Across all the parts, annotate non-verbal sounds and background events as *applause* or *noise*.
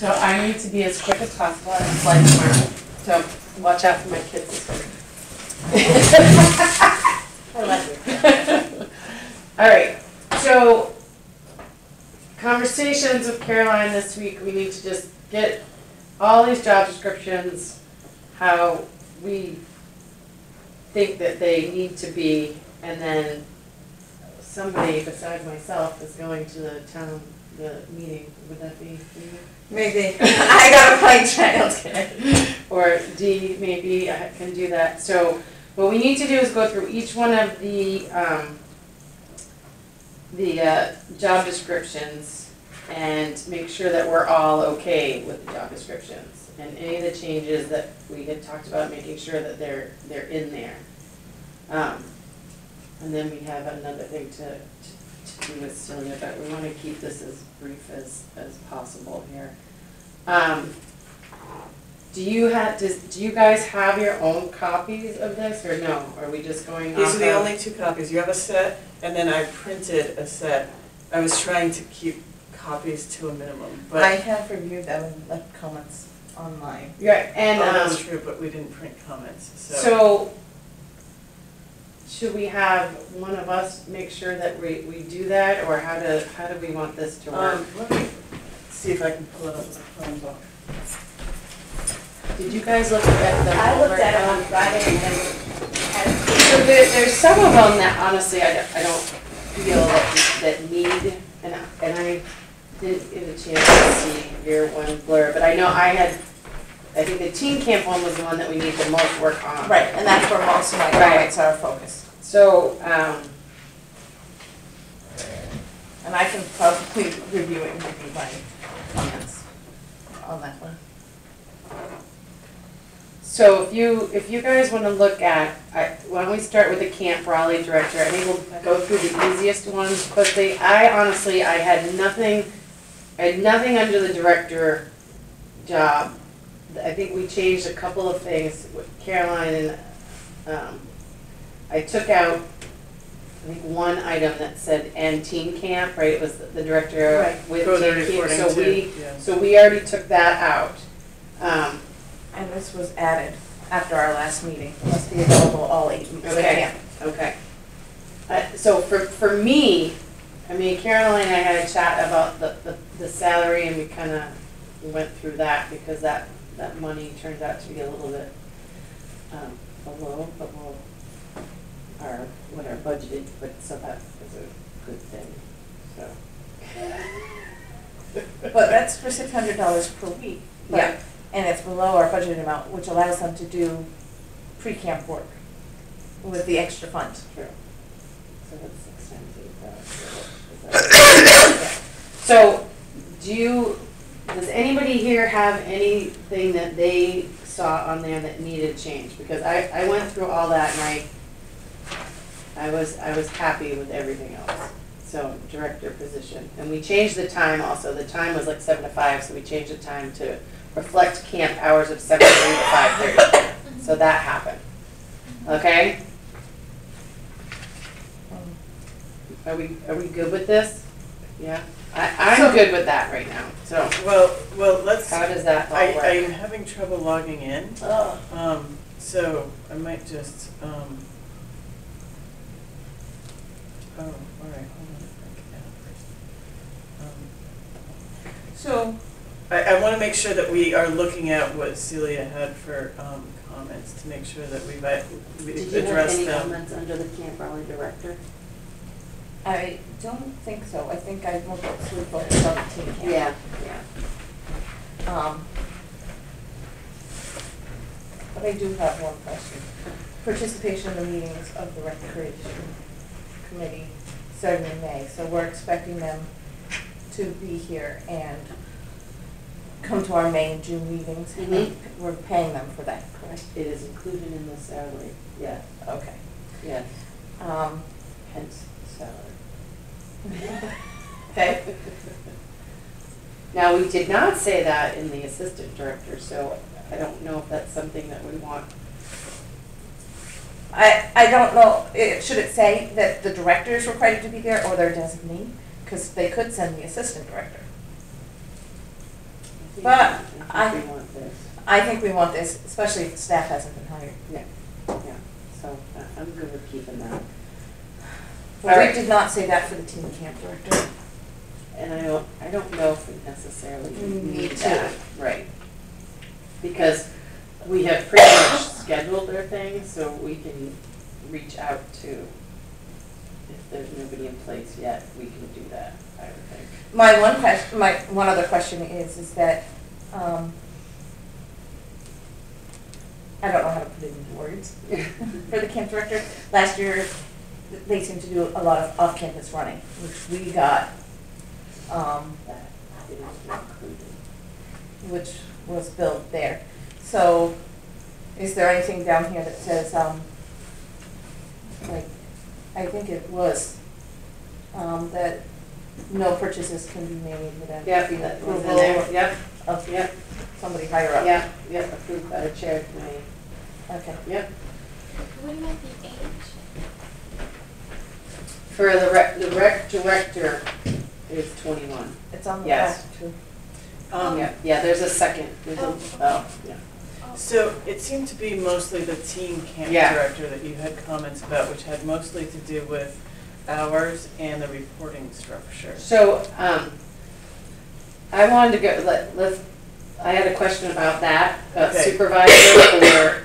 So I need to be as quick as possible and fly tomorrow, so watch out for my kids this *laughs* week. I love you. *laughs* All right, so conversations with Caroline this week, we need to just get all these job descriptions, how we think that they need to be, and then somebody besides myself is going to the town, the meeting, would that be you? Maybe. *laughs* I got a plane child. Or D, maybe I can do that. So what we need to do is go through each one of the, um, the, uh, job descriptions and make sure that we're all okay with the job descriptions. And any of the changes that we had talked about, making sure that they're, they're in there. Um, and then we have another thing to, to, to do with Celia, but we wanna keep this as brief as, as possible here. Um, do you have, does, do you guys have your own copies of this, or no? Are we just going off These are the of- only two copies. You have a set, and then I printed a set. I was trying to keep copies to a minimum, but, I have reviewed them and left comments online. Right, and, oh, um, that's true, but we didn't print comments, so. so, should we have one of us make sure that we, we do that, or how do, how do we want this to work? Um, let me see if I can pull it up the phone book. Did you guys look at the? I looked at it on Friday and then had, So there, there's some of them that honestly, I don't, I don't feel that, that need, and, I- and I didn't get a chance to see your one blur, but I know I had, I think the teen camp one was the one that we need the most work on. right, and that's where most of my Right. comments are focused. So, um, And I can probably review it and give you my comments on that one. so if you, if you guys wanna look at, I, why don't we start with the Camp Raleigh director, I think we'll go through the easiest ones quickly. I honestly, I had nothing, I had nothing under the director job. I think we changed a couple of things with Caroline and, um, I took out, I think, one item that said and teen camp, right, it was the director Right. with Go teen camp, according so to, we, yeah. so we already took that out. Um, And this was added after our last meeting, must be available all eight weeks of Okay. camp. Okay. Uh, so for, for me, I mean, Caroline and I had a chat about the, the, the salary and we kinda went through that because that, that money turns out to be a little bit, um, below, but we'll, our, what our budgeted, but so that is a good thing, so. But that's for six hundred dollars per week. but- Yeah. And it's below our budgeted amount, which allows them to do pre-camp work with the extra funds. True. So that's six times eight thousand. So, do you, does anybody here have anything that they saw on there that needed change? Because I, I went through all that and I, I was, I was happy with everything else. So, director position, and we changed the time also, the time was like seven to five, so we changed the time to reflect camp hours of seven thirty to five thirty. So that happened, okay? Are we, are we good with this? Yeah, I, I'm So- good with that right now, so Well, well, let's, how does that I, all work? I'm having trouble logging in, Ugh. um, so I might just, um. Oh, all right, hold on, I can add it first. Um, So, I, I wanna make sure that we are looking at what Celia had for, um, comments, to make sure that we've, uh, Did we've you have addressed any them. comments under the Camp Raleigh director? I don't think so, I think I more closely focused on the teen camp. Yeah, yeah. Um, But I do have one question. Participation in the meetings of the recreation committee starting in May, so we're expecting them to be here and come to our May and June meetings. and Mhm. We're paying them for that, correct? It is included in the salary, yeah. Okay. yes, Um, hence salary. Okay. Now, we did not say that in the assistant director, so I don't know if that's something that we want. I, I don't know, it, should it say that the director is required to be there or their designee? Because they could send the assistant director. think- But I I- think we want this, I think we want this, especially if staff hasn't been hired. yeah, yeah. so uh, I'm good with keeping that. But we Alright. did not say that for the team camp director. And I don't, I don't know if we necessarily Mm, me need too. that, right? Because we have pretty much scheduled their things, so we can reach out to, if there's nobody in place yet, we can do that, I would think. My one question, my, one other question is, is that, um, I don't know how to put it into words *laughs* for the camp director. Last year, they seemed to do a lot of off-campus running, which we got, um, That is included. which was built there. So, is there anything down here that says, um, like, I think it was, um, that no purchases can be made without Yep, the that was in approval there, yep, of yep, somebody higher up. yep, yep, approved by the chair committee, Okay. yep. What about the age? For the rec, the rec director is twenty-one. It's on the Yes. back too. Um, Yeah, yeah, there's a second, there's a, Oh. oh, yeah. So it seemed to be mostly the team camp Yeah. director that you had comments about, which had mostly to do with hours and the reporting structure. So, um, I wanted to go, let, let's, I had a question about that, about Okay. supervisor or,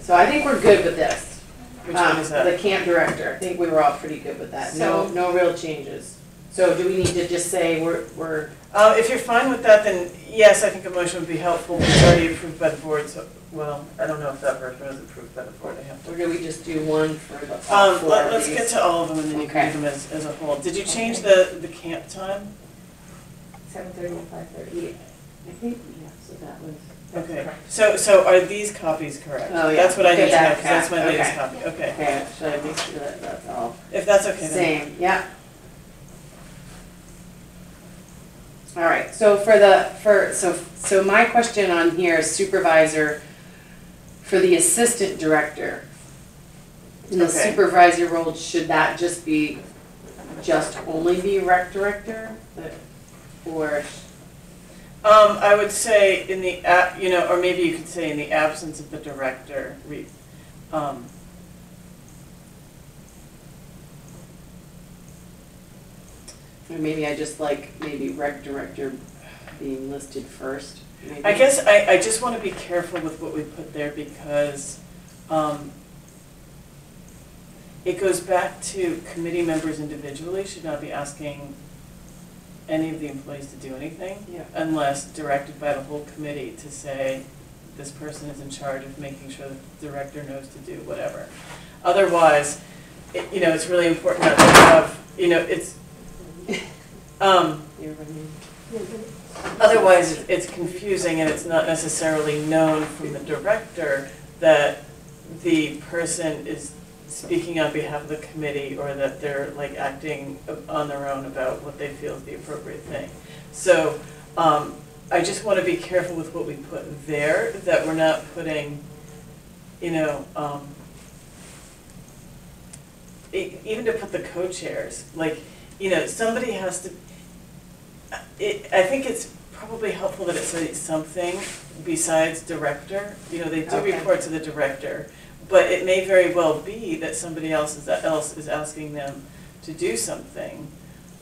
so I think we're good with this. Which one Um, is The camp director, I think we were all pretty good with that, no, no real changes. So do we need to just say we're, we're, Uh, if you're fine with that, then yes, I think a motion would be helpful, it's already approved by the board, so, well, I don't know if that version was approved by the board, I have to. or do we just do one for the all Um, four let, of let's these? get to all of them and then you can Okay. do them as, as a whole. Did you change the, the camp time? Seven thirty and five thirty. I think, yeah, so that was. Okay, so, so are these copies correct? Oh, yeah. That's what I need to know, 'cause that's my okay. latest copy, okay. Okay, should I make sure that that's all If that's okay, then. same, yeah. All right, so for the, for, so, so my question on here is supervisor for the assistant director. In the Okay. supervisor role, should that just be, just only be rec director? Or, Um, I would say in the, you know, or maybe you could say in the absence of the director, um, or maybe I just like, maybe rec director being listed first, maybe? I guess I, I just wanna be careful with what we put there because, um, it goes back to committee members individually should not be asking any of the employees to do anything Yeah. unless directed by the whole committee to say, this person is in charge of making sure that the director knows to do whatever. Otherwise, it, you know, it's really important not to have, you know, it's, *laughs* um? Otherwise, it's confusing and it's not necessarily known from the director that the person is speaking on behalf of the committee or that they're like acting on their own about what they feel is the appropriate thing. So, um, I just wanna be careful with what we put there, that we're not putting, you know, um, even to put the co-chairs, like, you know, somebody has to, it, I think it's probably helpful that it says something besides director, you know, they do Okay. report to the director, but it may very well be that somebody else is, else is asking them to do something.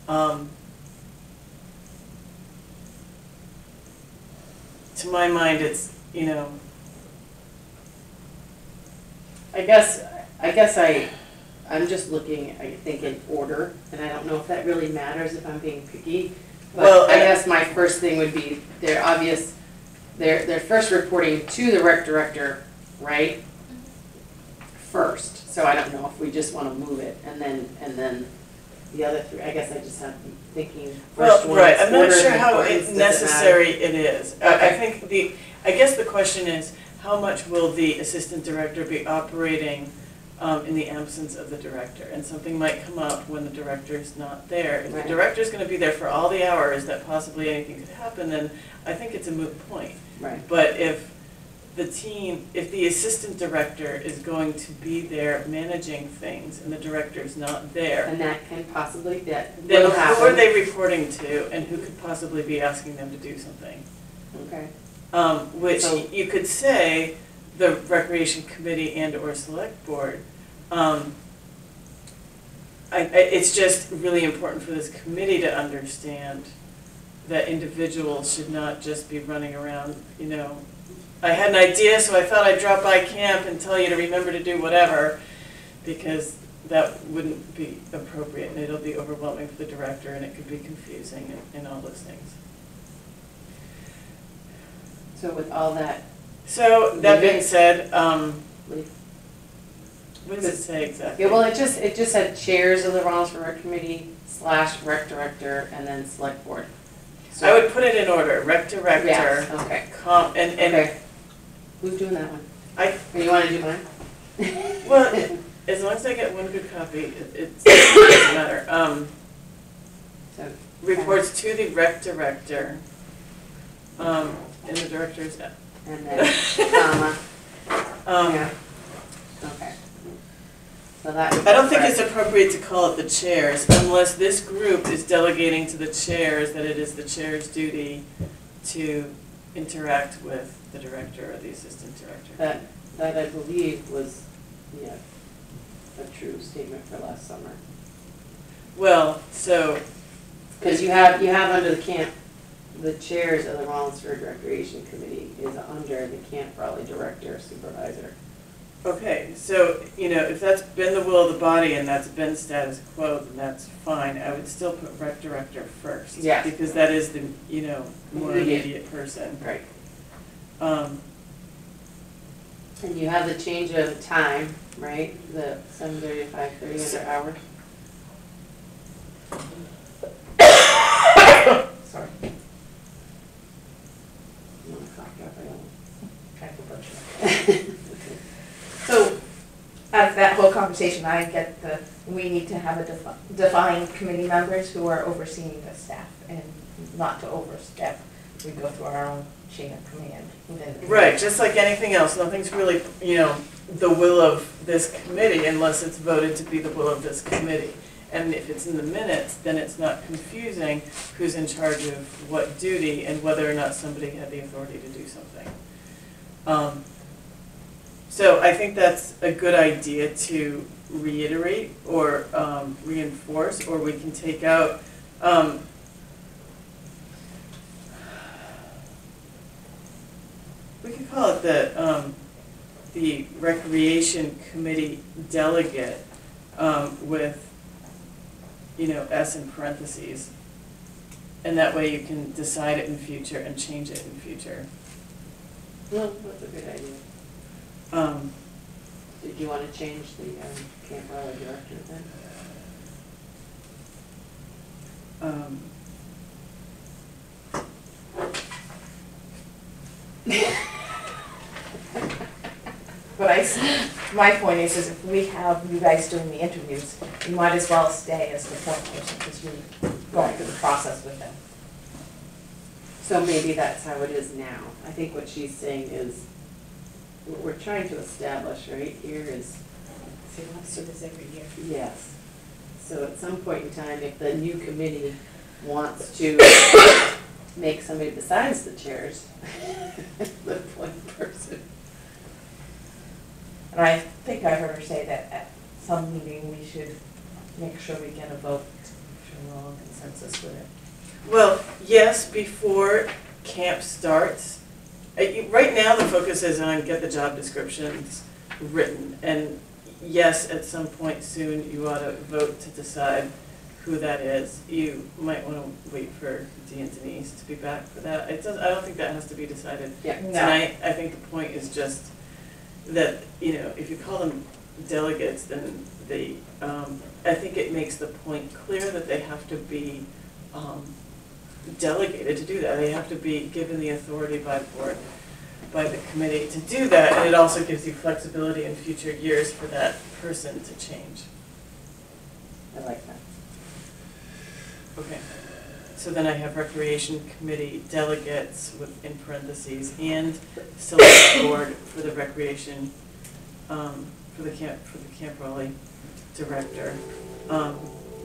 Um, To my mind, it's, you know, I guess, I guess I, I'm just looking, I think in order, and I don't know if that really matters if I'm being picky. Well, But I guess my first thing would be, they're obvious, they're, they're first reporting to the rec director, right? First, so I don't know if we just wanna move it, and then, and then the other three, I guess I just have thinking first Well, one, right, I'm not sure how importance, it it necessary it is. I, I think the, I guess the question is, how much will the assistant director be operating um, in the absence of the director? And something might come up when the director's not there. If the Right. director's gonna be there for all the hours that possibly anything could happen, then I think it's a moot point. Right, But if the team, if the assistant director is going to be there managing things and the director's not there, and that can possibly, that then who are they reporting to and who could possibly be asking them to do something? Okay. Um, which So- you could say the recreation committee and or select board. Um, I, I, it's just really important for this committee to understand that individuals should not just be running around, you know. I had an idea, so I thought I'd drop by camp and tell you to remember to do whatever, because that wouldn't be appropriate, and it'll be overwhelming for the director, and it could be confusing and, and all those things. So with all that, So, that being said, um, what does it say exactly? yeah, well, it just, it just said chairs of the Rollinsford Rec Committee slash rec director and then select board. So- I would put it in order, rec director, Yes, okay, com, and, and, okay. Who's doing that one? I, Or you wanna do mine? well, *laughs* as long as I get one good copy, it, it's- it doesn't matter. Um, So, reports to the rec director, um, and the director's, And then, comma, *laughs* um, yeah, okay. So that. I don't think it's appropriate to call it the chairs unless this group is delegating to the chairs that it is the chair's duty to interact with the director or the assistant director. That, that I believe was, yeah, a true statement for last summer. Well, so, Because you have, you have under the camp, the chairs of the Rollinsford Recreation Committee is under the Camp Raleigh Director Supervisor. okay, so, you know, if that's been the will of the body and that's been status quo, then that's fine. I would still put rec director first. Yes. Because that is the, you know, more Immediate. immediate person. Right. Um, And you have the change of time, right, the seven thirty to five thirty under hour? Sorry, I'm gonna cough up, I don't- trying to bunch it. So, Out of that whole conversation, I get the, we need to have a defi- defined committee members who are overseeing the staff and not to overstep. We go through our own chain of command within the. Right, just like anything else, nothing's really, you know, the will of this committee unless it's voted to be the will of this committee. And if it's in the minutes, then it's not confusing who's in charge of what duty and whether or not somebody had the authority to do something. Um, So I think that's a good idea to reiterate or um, reinforce, or we can take out, um, we could call it the, um, the recreation committee delegate, um, with, you know, S in parentheses. And that way you can decide it in future and change it in future. well, that's a good idea. Um, Did you wanna change the, um, Camp Raleigh Director then? um, But I, s- my point is, is if we have you guys doing the interviews, you might as well stay as the point person, because you're going through the process with them. So maybe that's how it is now. I think what she's saying is, what we're trying to establish right here is, So you want to do this every year. yes. So at some point in time, if the new committee wants to make somebody besides the chairs, *laughs* the point person. And I think I heard her say that at some meeting, we should make sure we get a vote, make sure we're all in consensus with it. Well, yes, before camp starts. Uh, you- Right now, the focus is on get the job descriptions written. And yes, at some point soon, you ought to vote to decide who that is. You might want to wait for Dee and Denise to be back for that. It does, I don't think that has to be decided Yeah. No. tonight. I think the point is just that, you know, if you call them delegates, then they, um, I think it makes the point clear that they have to be, um, delegated to do that. They have to be given the authority by the board, by the committee to do that. And it also gives you flexibility in future years for that person to change. I like that. Okay. So then I have recreation committee delegates with, in parentheses, and select *coughs* board for the recreation, um, for the camp, for the Camp Raleigh director. Um,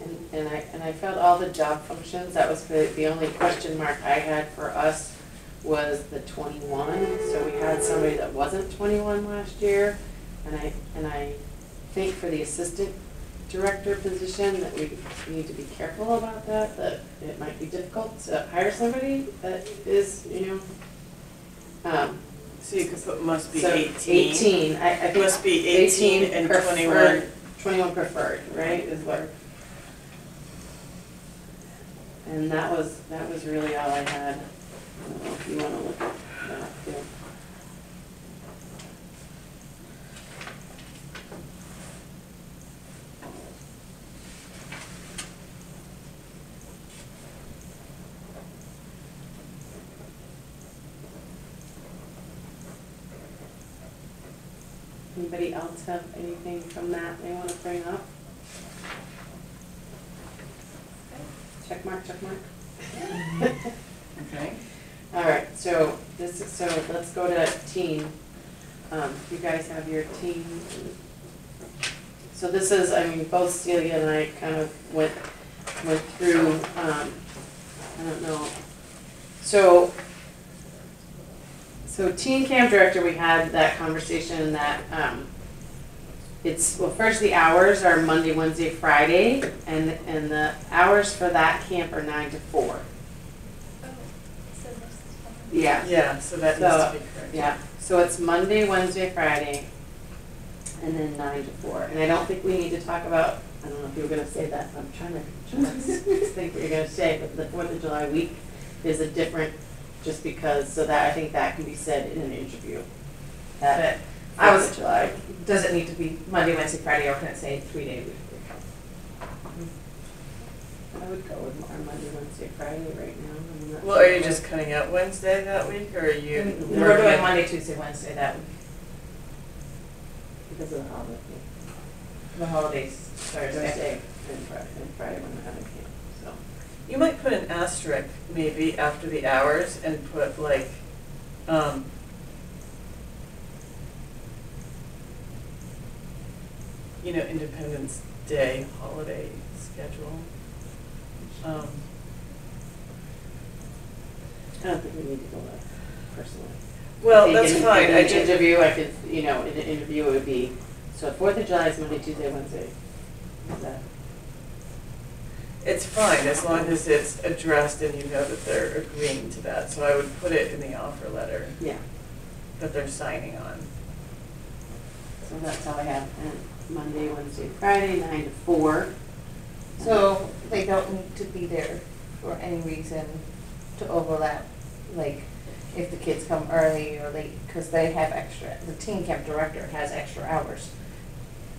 And, and I, and I felt all the job functions, that was the, the only question mark I had for us was the twenty-one, so we had somebody that wasn't twenty-one last year. And I, and I think for the assistant director position, that we need to be careful about that, that it might be difficult to hire somebody that is, you know, um, So you could put must be so eighteen. Eighteen, I, I think. Must be eighteen and preferred- twenty-one. Twenty-one preferred, right, is what. And that was, that was really all I had. I if you wanna look at that too. Anybody else have anything from that they wanna bring up? Check mark, check mark. *laughs* Okay. All right, so this is, so let's go to teen. Um, you guys have your teen. So this is, I mean, both Celia and I kind of went, went through, um, I don't know. So, so teen camp director, we had that conversation that, um, it's, well, first the hours are Monday, Wednesday, Friday, and, and the hours for that camp are nine to four. Oh, so this is fine. Yeah. Yeah, so that needs to be correct. Yeah, so it's Monday, Wednesday, Friday, and then nine to four. And I don't think we need to talk about, I don't know if you were gonna say that, I'm trying to, trying to *laughs* think what you're gonna say, but the Fourth of July week is a different, just because, so that, I think that can be said in an interview. That But I was, of July, does it need to be Monday, Wednesday, Friday, or can it say three day week? I would go with our Monday, Wednesday, Friday right now. I mean, Well, are you just cutting out Wednesday that week, or are you? We're doing Monday, Tuesday, Wednesday that week, Because of the holiday, the holidays, Thursday. Thursday and Friday, and Friday when we're having camp, so. You might put an asterisk maybe after the hours and put like, um, you know, Independence Day holiday schedule. Um, I don't think we need to go there personally. well, that's in- fine, in I an just, interview, I could, you know, in an interview, it would be, so Fourth of July is Monday, Tuesday, Wednesday. Is that- it's fine, as long as it's addressed and you know that they're agreeing to that, so I would put it in the offer letter Yeah, that they're signing on. so that's all I have, and Monday, Wednesday, Friday, nine to four. So they don't need to be there for any reason to overlap, like if the kids come early or late, because they have extra, the teen camp director has extra hours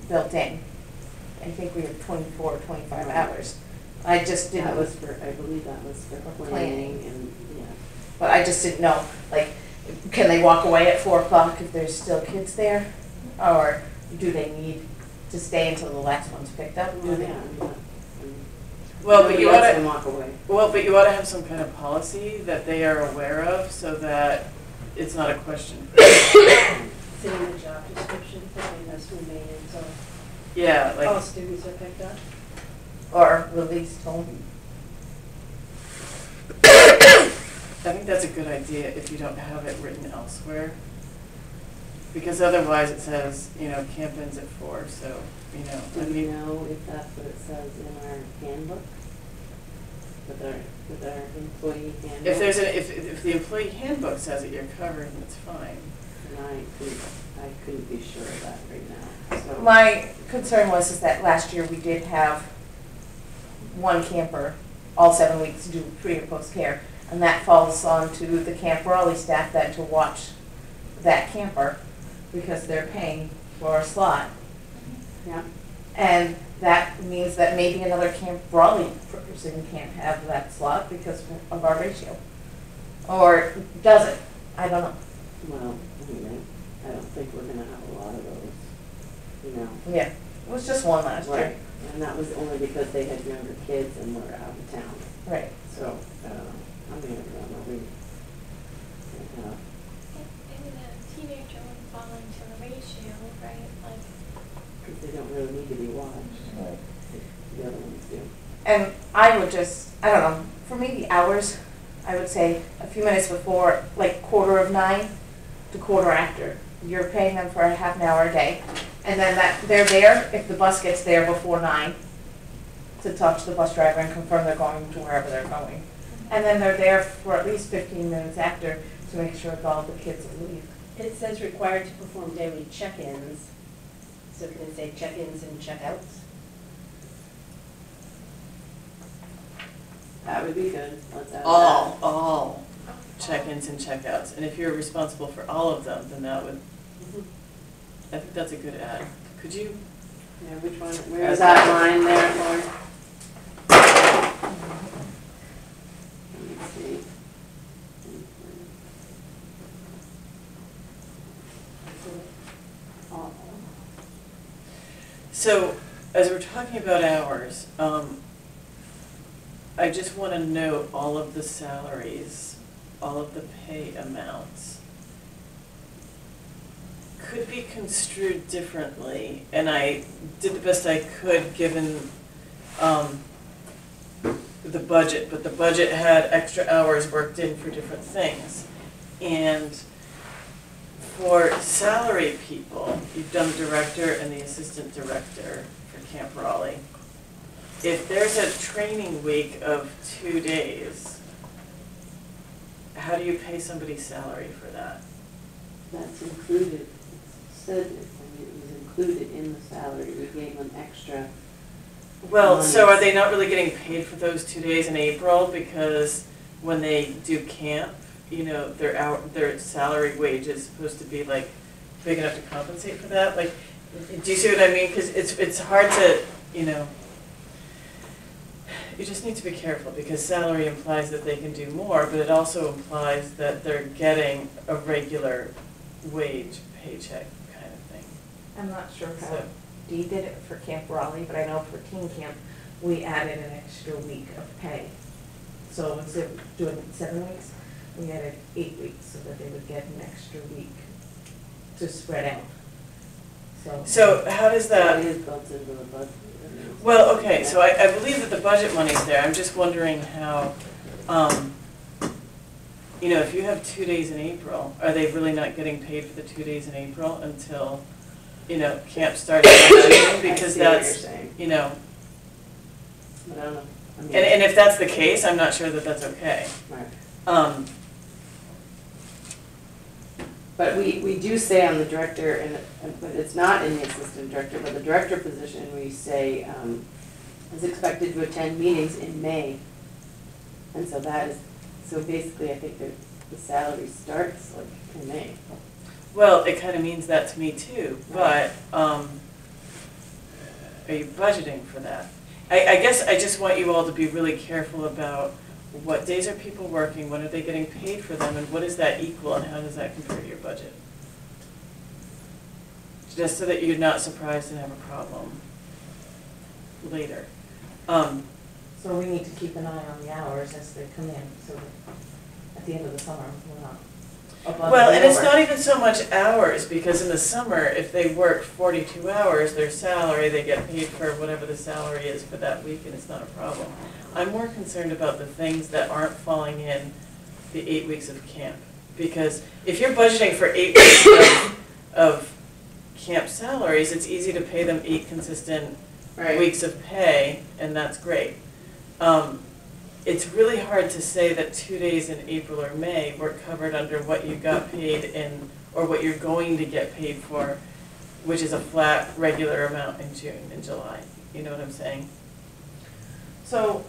built in. I think we have 24, 25 hours. I just didn't, That was for, I believe that was for For planning planning. and, yeah. but I just didn't know, like, can they walk away at four o'clock if there's still kids there? Or do they need to stay until the last one's picked up? Oh, yeah, I'm not- I'm- Well, but you Nobody else oughta, can walk away. Well, but you ought to have some kind of policy that they are aware of so that it's not a question. It's in the job description, that they must remain until Yeah, all like, students are picked up. Or released home? *coughs* I think that's a good idea if you don't have it written elsewhere. Because otherwise it says, you know, camp ends at four, so, you know, I Do we mean, know if that's what it says in our handbook? With our, with our employee handbook? if there's a, if, if the employee handbook says it, you're covered that's fine. And I couldn't, I couldn't be sure of that right now, so. My concern was is that last year we did have one camper, all seven weeks to do pre and post care. And that falls on to the Camp Raleigh staff then to watch that camper because they're paying for a slot. Yeah, And that means that maybe another Camp Raleigh person can't have that slot because of our ratio. Or does it? I don't know. well, anyway, I don't think we're gonna have a lot of those, you know. Yeah, it was just one last Right, year. and that was only because they had younger kids and were out of town, Right. so, I don't know, I mean, I don't know, we, uh, And and a teenager would fall into the ratio, right, like, cause they don't really need to be watched, Right. the other ones do. And I would just, I don't know, for me, the hours, I would say a few minutes before, like quarter of nine to quarter after. You're paying them for a half an hour a day. And then that, they're there if the bus gets there before nine to talk to the bus driver and confirm they're going to wherever they're going. And then they're there for at least fifteen minutes after to make sure that all the kids leave. It says required to perform daily check-ins. So we can it say check-ins and check-outs? That would be good, let's add that. All, all check-ins and check-outs, and if you're responsible for all of them, then that would, I think that's a good add. Could you, Yeah, which one, where is that line there, Lauren? Let me see. All. So, as we're talking about hours, um, I just wanna note all of the salaries, all of the pay amounts could be construed differently, and I did the best I could, given, um, the budget, but the budget had extra hours worked in for different things. And for salary people, you've done the director and the assistant director for Camp Raleigh. If there's a training week of two days, how do you pay somebody's salary for that? That's included, it said, it I mean, it was included in the salary, we gave them extra. Well, so are they not really getting paid for those two days in April because when they do camp, you know, their hour, their salary wage is supposed to be like big enough to compensate for that? Like, do you see what I mean? Cause it's, it's hard to, you know, you just need to be careful because salary implies that they can do more, but it also implies that they're getting a regular wage paycheck kind of thing. I'm not sure how So- Dee did it for Camp Raleigh, but I know for teen camp, we added an extra week of pay. So instead of doing seven weeks, we added eight weeks so that they would get an extra week to spread out. So. So how does that? Is built into the budget. I mean, it's- Well, okay, so I, I believe that the budget money's there, I'm just wondering how, um, you know, if you have two days in April, are they really not getting paid for the two days in April until, you know, camp starts *coughs* in June? I Because see what you're that's, saying, you know, but I don't know. I mean, and, and if that's the case, I'm not sure that that's okay. right. Um, But we, we do say on the director, and, but it's not in the assistant director, but the director position, we say, um, is expected to attend meetings in May. And so that is, so basically, I think that the salary starts like in May. well, it kinda means that to me too, but, um, are you budgeting for that? I, I guess I just want you all to be really careful about what days are people working, when are they getting paid for them, and what does that equal, and how does that compare to your budget? Just so that you're not surprised and have a problem later. Um, So we need to keep an eye on the hours as they come in, so that at the end of the summer, we're not Well, and it's not even so much hours, because in the summer, if they work forty-two hours, their salary, they get paid for whatever the salary is for that week, and it's not a problem. I'm more concerned about the things that aren't falling in the eight weeks of camp. Because if you're budgeting for eight weeks of, of camp salaries, it's easy to pay them eight consistent weeks of pay, and that's great. Um, it's really hard to say that two days in April or May were covered under what you got paid in, or what you're going to get paid for, which is a flat, regular amount in June and July. You know what I'm saying? So,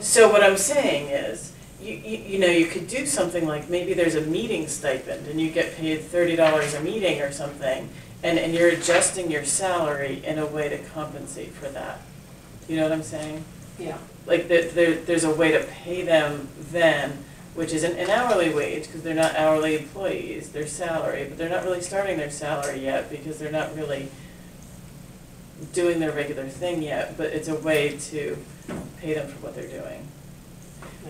So what I'm saying is, you, you, you know, you could do something like, maybe there's a meeting stipend and you get paid thirty dollars a meeting or something, and, and you're adjusting your salary in a way to compensate for that. You know what I'm saying? Yeah, Like, there, there, there's a way to pay them then, which isn't an hourly wage, because they're not hourly employees, they're salary, but they're not really starting their salary yet, because they're not really doing their regular thing yet, but it's a way to pay them for what they're doing.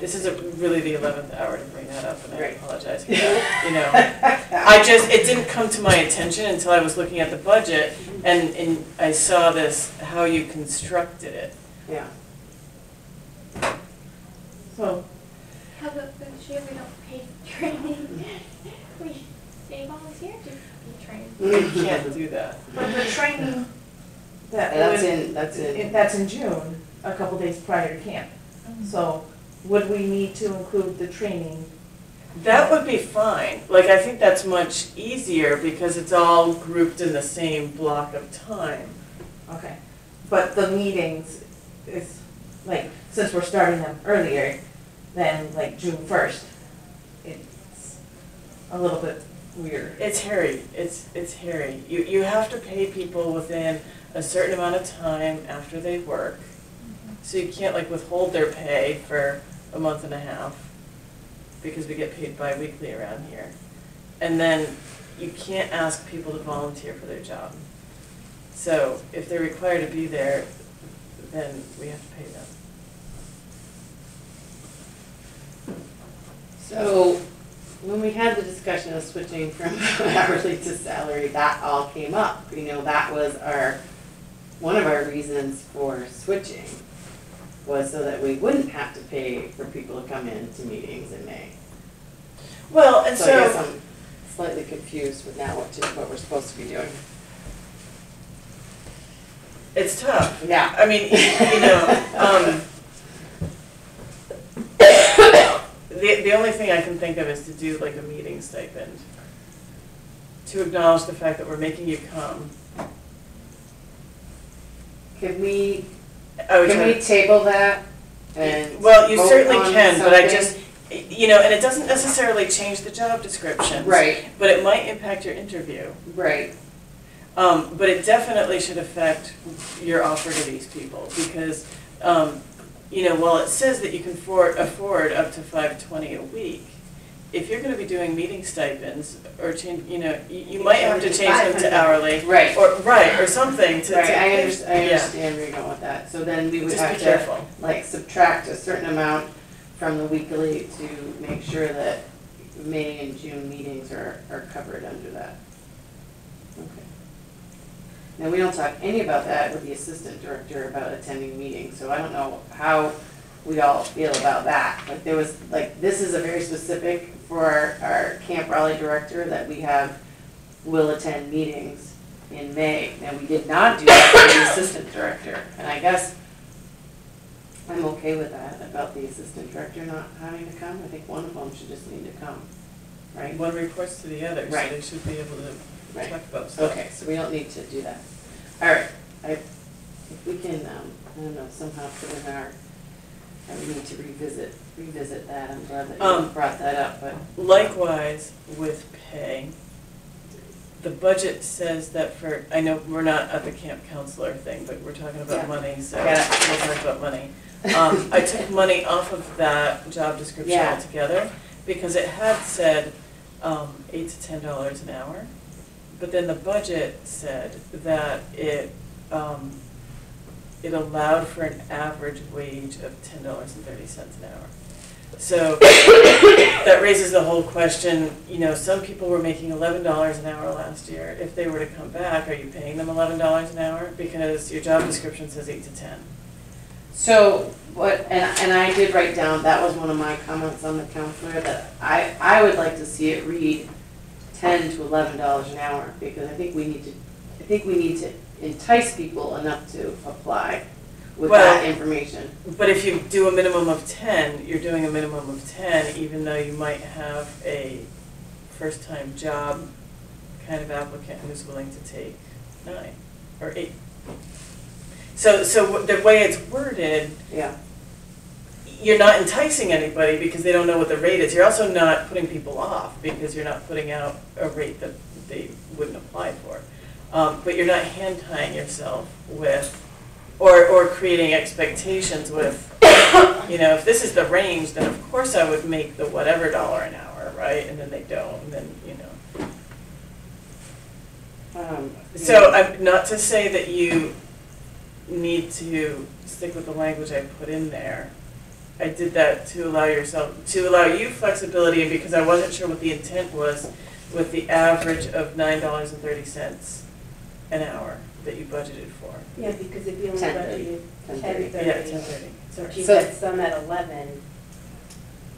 This is a, really the eleventh hour to bring that up, and I Right. apologize for that, you know. I just, it didn't come to my attention until I was looking at the budget, and, and I saw this, how you constructed it. Yeah, so, How about this year we don't pay *laughs* training, we, they volunteer to be trained. You can't do that. But the training that That's would- in, that's if in, that's in June, a couple days prior to camp. Mm-hmm. So would we need to include the training? That would be fine. Like, I think that's much easier because it's all grouped in the same block of time. Okay. But the meetings is, like, since we're starting them earlier than like June first, it's a little bit weird. It's hairy, it's, it's hairy. You, you have to pay people within a certain amount of time after they work. Mm-hmm. So you can't like withhold their pay for a month and a half, because we get paid bi-weekly around here. And then you can't ask people to volunteer for their job. So if they're required to be there, then we have to pay them. So, when we had the discussion of switching from *laughs* hourly to salary, that all came up. You know, that was our, one of our reasons for switching, was so that we wouldn't have to pay for people to come in to meetings in May. Well, and So I guess I'm slightly confused with now what, to- what we're supposed to be doing. it's tough. Yeah. I mean, you know, *laughs* um, the, the only thing I can think of is to do like a meeting stipend. To acknowledge the fact that we're making you come. Can we, would can we table that and Well, you vote certainly on can, but I something? just, you know, and it doesn't necessarily change the job description. Right, But it might impact your interview. right, Um, but it definitely should affect your offer to these people, because, um, you know, while it says that you can afford, afford up to five twenty a week, if you're gonna be doing meeting stipends, or change, you know, you, you might have to change them to hourly, right. or, right, or something to, to. Right, I understand, I yeah. understand where you're going with that, so then we would Just have to, careful. like, subtract a certain amount from the weekly to make sure that May and June meetings are, are covered under that. Now, we don't talk any about that with the assistant director about attending meetings, so I don't know how we all feel about that. Like, there was, like, this is a very specific for our, our Camp Raleigh director that we have will attend meetings in May. and we did not do that for the assistant director, and I guess I'm okay with that, about the assistant director not having to come. I think one of them should just need to come, right? One reports to the other, so Right. they should be able to Right. talk about stuff. Okay, so we don't need to do that. All right, I, if we can, um, I don't know, somehow put in our, uh, we need to revisit, revisit that. I'm glad that you Um, brought that up, but. Likewise with pay, the budget says that for, I know we're not at the camp counselor thing, but we're talking Yeah. about money, so we'll talk about money. Um, I took money off of that job description Yeah. altogether, because it had said, um, eight to ten dollars an hour. But then the budget said that it, um, it allowed for an average wage of ten dollars and thirty cents an hour. So that raises the whole question, you know, some people were making eleven dollars an hour last year. If they were to come back, are you paying them eleven dollars an hour? Because your job description says eight to ten. So, what, and, and I did write down, that was one of my comments on the counselor, that I, I would like to see it read ten to eleven dollars an hour, because I think we need to, I think we need to entice people enough to apply with that information. But if you do a minimum of ten, you're doing a minimum of ten, even though you might have a first-time job kind of applicant who's willing to take nine or eight. So, so the way it's worded, Yeah, you're not enticing anybody because they don't know what the rate is. You're also not putting people off because you're not putting out a rate that they wouldn't apply for. Um, but you're not hand tying yourself with, or, or creating expectations with, you know, if this is the range, then of course I would make the whatever dollar an hour, right? And then they don't, and then, you know. um. So I'm, not to say that you need to stick with the language I put in there. I did that to allow yourself, to allow you flexibility and because I wasn't sure what the intent was with the average of nine dollars and thirty cents an hour that you budgeted for. Yeah, because if you only 10:30. budgeted ten 10:30. thirty. Yeah, ten thirty. So if you So- had some at eleven,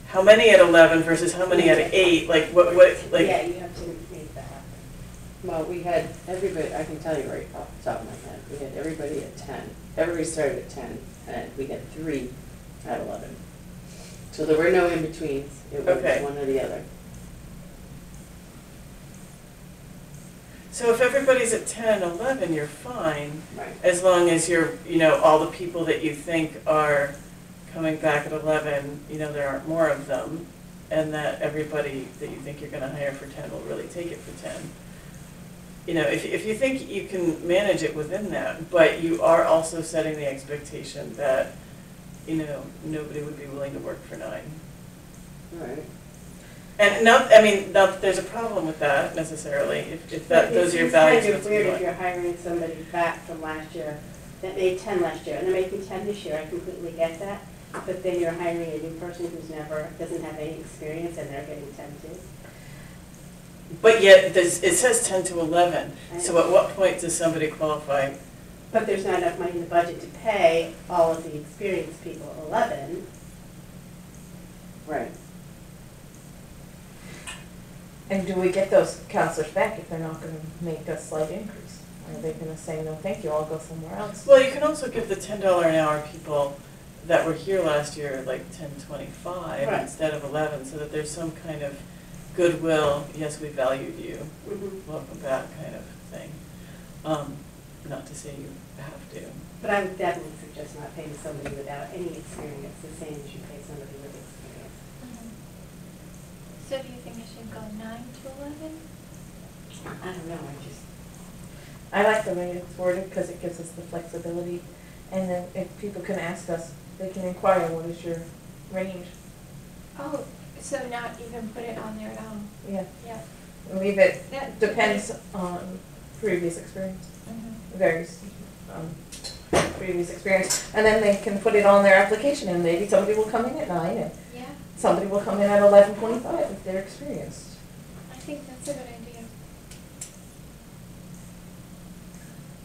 how many at eleven versus how many at eight, like, what, what, like, Yeah, you have to make that happen. Well, we had everybody, I can tell you right off the top of my head, we had everybody at ten. Everybody started at ten, and we had three at eleven. So there were no in-betweens, it was Okay. one or the other. so if everybody's at ten and eleven, you're fine. Right. As long as you're, you know, all the people that you think are coming back at eleven, you know, there aren't more of them. And that everybody that you think you're gonna hire for ten will really take it for ten. You know, if, if you think you can manage it within that, but you are also setting the expectation that, you know, nobody would be willing to work for nine. Right. And not, I mean, not that there's a problem with that necessarily, if, if that, But those are your values. It's values, kind that's of what you weird if want. you're hiring somebody back from last year that made ten last year, and they're making ten this year, I completely get that. But then you're hiring a new person who's never, doesn't have any experience, and they're getting ten too. But yet, there's, it says ten to eleven, so at what point does somebody qualify? But there's not enough money in the budget to pay all of the experienced people eleven. Right. And do we get those counselors back if they're not gonna make a slight increase? Are they gonna say, no, thank you, I'll go somewhere else? Well, you can also give the ten dollar an hour people that were here last year like ten twenty-five Right. instead of eleven, so that there's some kind of goodwill, yes, we valued you, welcome back kind of thing. Um, not to say you have to. But I would definitely suggest not paying somebody without any experience, the same as you pay somebody with experience. So do you think it should go nine to eleven? I don't know, I just, I like the way it's worded, because it gives us the flexibility, and then if people can ask us, they can inquire, what is your range? Oh, so not even put it on there at all? Yeah, Yeah. leave it, That- depends on previous experience, Mhm. Varies, um, previous experience, and then they can put it on their application, and maybe somebody will come in at nine, and Yeah, somebody will come in at eleven twenty-five if they're experienced. I think that's a good idea.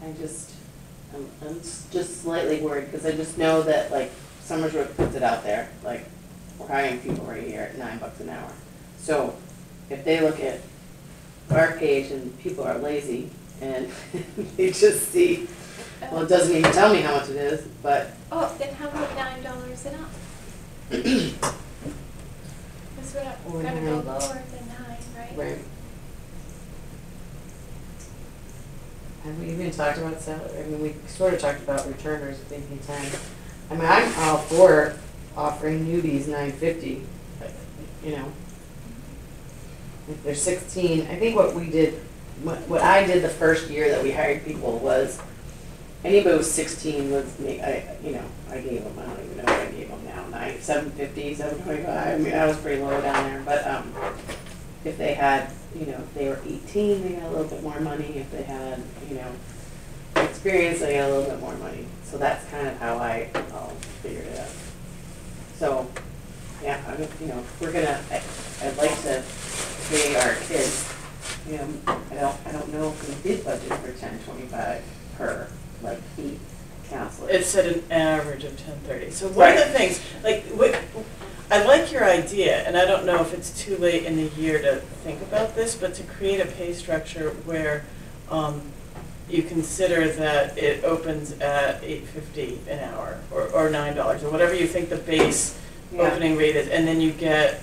I just, I'm, I'm just slightly worried, because I just know that, like, Somersworth puts it out there, like, we're hiring people right here at nine bucks an hour. So, if they look at our page and people are lazy, and *laughs* they just see, well, it doesn't even tell me how much it is, but, Oh, then how about nine dollars and up? Because we're not, Or we're gonna go lower than nine, right? Right. Have we even talked about salary, I mean, we sort of talked about returners thinking ten. I mean, I'm all for offering newbies nine fifty, you know. If they're sixteen, I think what we did, what, what I did the first year that we hired people was, anybody was sixteen was, ma- I, you know, I gave them, I don't even know what I gave them now, nine, seven fifty, seven twenty-five, I mean, I was pretty low down there, but, um, if they had, you know, if they were eighteen, they got a little bit more money, if they had, you know, experience, they got a little bit more money. So that's kind of how I, um, figured it out. So, yeah, I mean, you know, we're gonna, I'd like to pay our kids, you know, I don't, I don't know if we did budget for ten twenty-five per, like, eight counselors. It's at an average of ten thirty. So one of the things, like, what, I like your idea, and I don't know if it's too late in the year to think about this, but to create a pay structure where, um, you consider that it opens at eight fifty an hour, or, or nine dollars, or whatever you think the base Yeah. opening rate is, and then you get,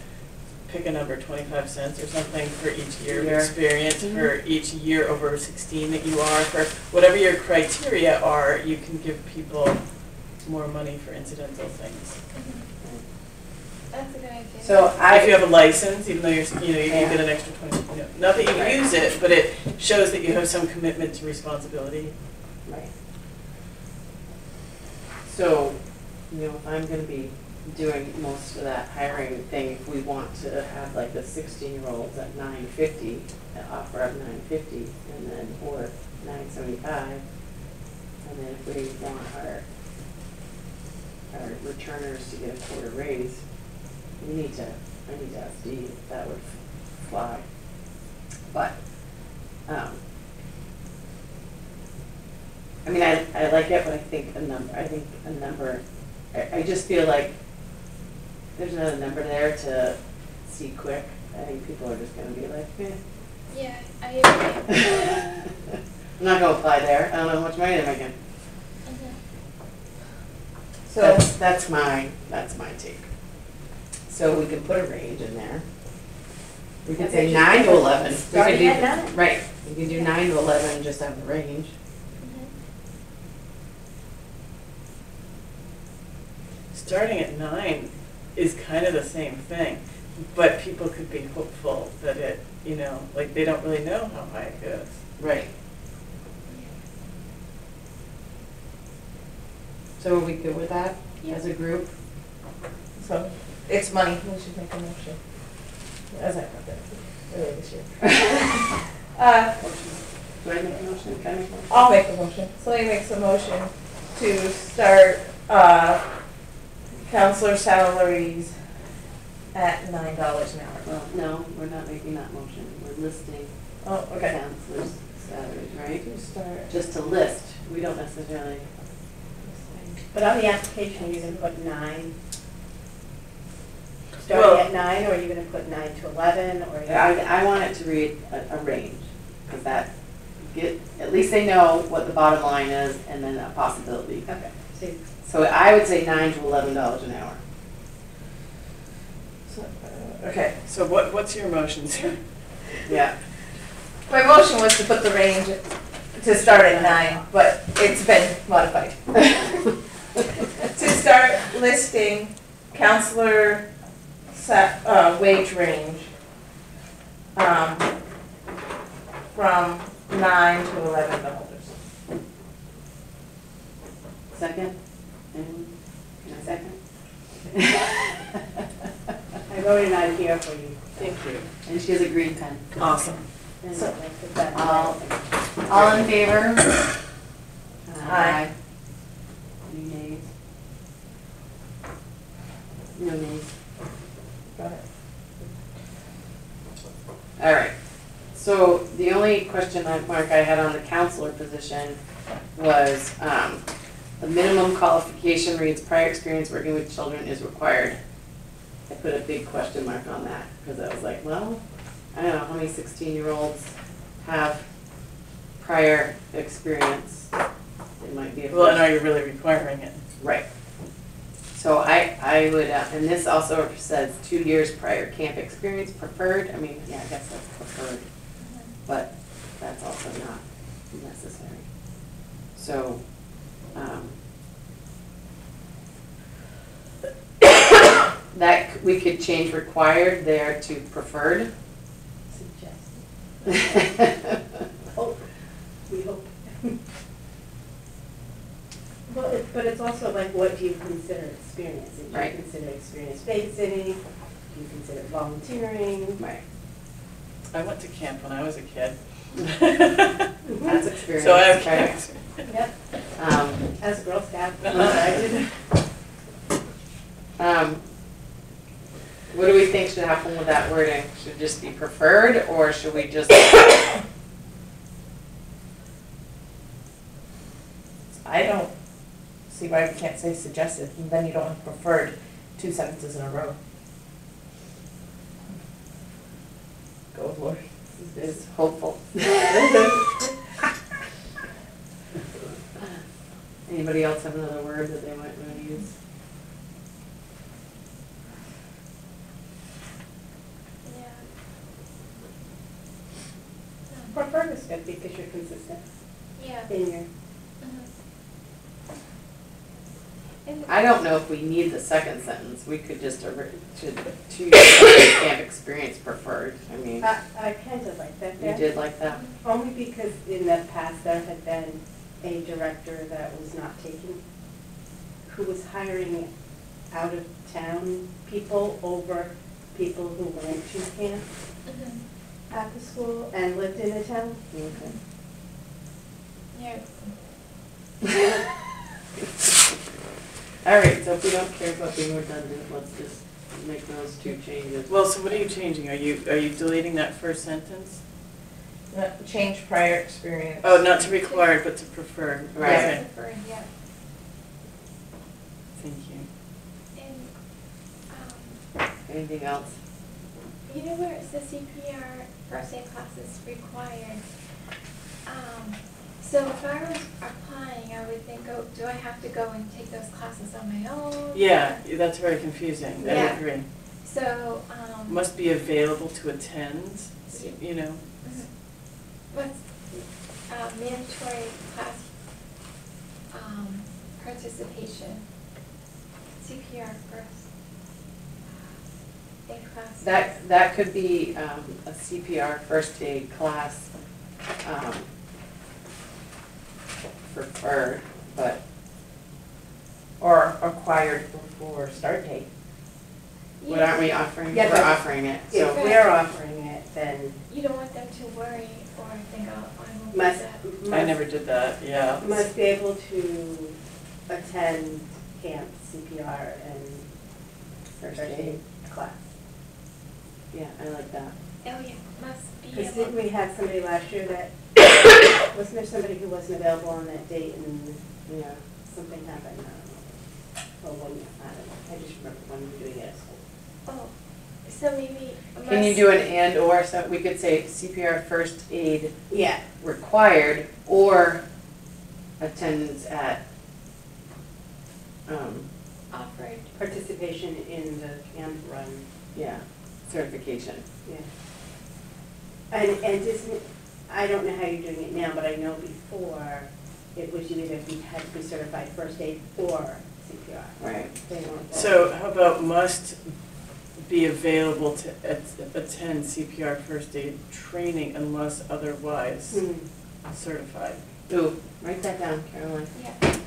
pick a number, twenty-five cents or something for each year of Year. experience, Mhm. for each year over sixteen that you are, for whatever your criteria are, you can give people more money for incidental things. That's a good idea. So I. If you have a license, even though you're, you know, you Yeah. get an extra twenty, you know, not that Right. you use it, but it shows that you have some commitment to responsibility. Right. So, you know, if I'm gonna be doing most of that hiring thing, if we want to have like the sixteen-year-olds at nine fifty, offer up nine fifty, and then, or nine seventy-five, and then if we want our, our returners to get a quarter raise, we need to, I need to ask Dee if that would fly. But, um, I mean, I, I like it, but I think a number, I think a number, I, I just feel like there's another number there to see quick, I think people are just gonna be like, eh. Yeah, I agree. *laughs* I'm not gonna apply there, I don't know how much money they're making. So, That's, that's my, that's my take. So we can put a range in there. We could say nine to eleven. We could Starting do- at nine. Right, we can do nine to eleven, and just have the range. Mhm. Starting at nine is kind of the same thing, but people could be hopeful that it, you know, like they don't really know how high it goes. Right. So are we good with that as a group? so, it's money, we should make a motion. As I got that earlier this year. *laughs* Uh, Do I make a motion? Can I make a motion? I'll make a motion. Celine makes a motion to start, uh, counselor salaries at nine dollars an hour. Well, no, we're not making that motion. We're listing Oh, okay. counselors' salaries, right? To start. Just to list, we don't necessarily. But on the application, you're gonna put nine, Well- starting at nine, or are you gonna put nine to eleven, or? I, I want it to read a, a range, because that, get, at least they know what the bottom line is, and then a possibility. Okay, so So I would say nine to eleven dollars an hour. So, uh, Okay. So what, what's your motion, Sarah? Yeah. My motion was to put the range to start at nine, but it's been modified. *laughs* To start listing counselor sa- uh, wage range, um, from nine to eleven dollars. Second? Anyone? Can I second? I voted not here for you. Thank you. And she has a green pen. Awesome. And So- I put that in All- All in favor? Aye. Any nays? No nays. Got it. All right. So the only question that, Mark, I had on the counselor position was, um, the minimum qualification reads prior experience working with children is required. I put a big question mark on that, because I was like, well, I don't know how many sixteen-year-olds have prior experience. It might be a. Well, and are you really requiring it? Right. So I, I would, uh, and this also says two years prior camp experience preferred, I mean, yeah, I guess that's preferred, but that's also not necessary. So, um, *coughs* that, we could change required there to preferred. Suggested. *laughs* Hope, we hope. Well, it- but it's also like, what do you consider experience? Do you Right. consider experience babysitting? Do you consider volunteering? Right, I went to camp when I was a kid. *laughs* that's *laughs* experience. So I have right? Camp. Yep, Um, as a Girl Scout. *laughs* Um, what do we think should happen with that wording? Should it just be preferred, or should we just? I don't see why we can't say suggested, and then you don't have preferred two sentences in a row. Go, Lord. Is hopeful. *laughs* *laughs* Anybody else have another word that they might want to use? Yeah. Preferred is good because you're consistent Yeah. in your, Mhm. And I don't know if we need the second sentence. We could just, arri- should, two years camp experience preferred. I mean, I, I kind of like that you did like that? Only because in the past, there had been a director that was not taking, who was hiring out-of-town people over people who went to camp Mhm. at the school and lived in the town. Okay. Yeah. *laughs* All right, so if we don't care about being redundant, let's just make those two changes. Well, so what are you changing? Are you, are you deleting that first sentence? No, Change prior experience. Oh, not to required, but to preferred. Right. Okay. Preferred, yeah. Thank you. And, um, anything else? You know where it says CPR first aid classes required? Um, so if I was applying, I would think, oh, do I have to go and take those classes on my own? Yeah, that's very confusing, I Yeah. agree. So, um. Must be available to attend, you know. What's, uh, mandatory class, um, participation, CPR first. Aid class. That, that could be um, a CPR first aid class, um, preferred, but, or acquired before start date. What aren't we offering? Yeah, We're offering it, So If we're offering it, then You don't want them to worry or think, oh, I won't do must, that. I never did that, yeah. must be able to attend camp CPR and first first aid, aid class. yeah, I like that. Oh, yeah, must be Because didn't we have somebody last year that, wasn't there somebody who wasn't available on that date and you know, something happened? I don't know. Well, when, I don't know, I just remember when we were doing it at school. Oh, so maybe can you do an and or, so we could say CPR first aid Yeah, required or attendance at, um, Offered, participation in the camp run, yeah, certification. yeah. And, and just, I don't know how you're doing it now, but I know before, it was you either be- had to be certified first aid or CPR. Right. They weren't. So how about must be available to at- attend CPR first aid training unless otherwise Hmm. certified? Ooh, write that down, Caroline.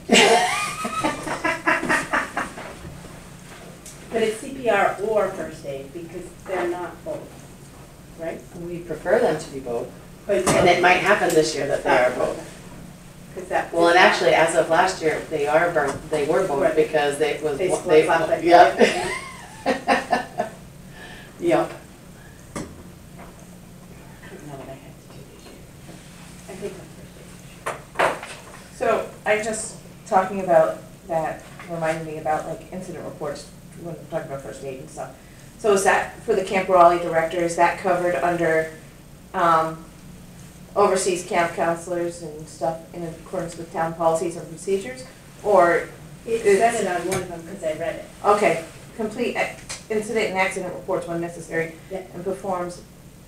yeah. *laughs* But it's CPR or first aid, because they're not both, right? We prefer them to be both, But and it might happen this year that they are both. Because that. Well, and actually, as of last year, they are, bur- they were both Right. because they was. They one- split flop like *laughs* *laughs* Yep. that. I don't know what I had to do this year. I think I'm. So I just, talking about that reminded me about like incident reports when we're talking about first aid and stuff. So is that, for the Camp Raleigh director, is that covered under, um, overseas camp counselors and stuff in accordance with town policies and procedures? Or, It It's- said it on one of them because I read it. okay, complete incident and accident reports when necessary Yeah. and performs,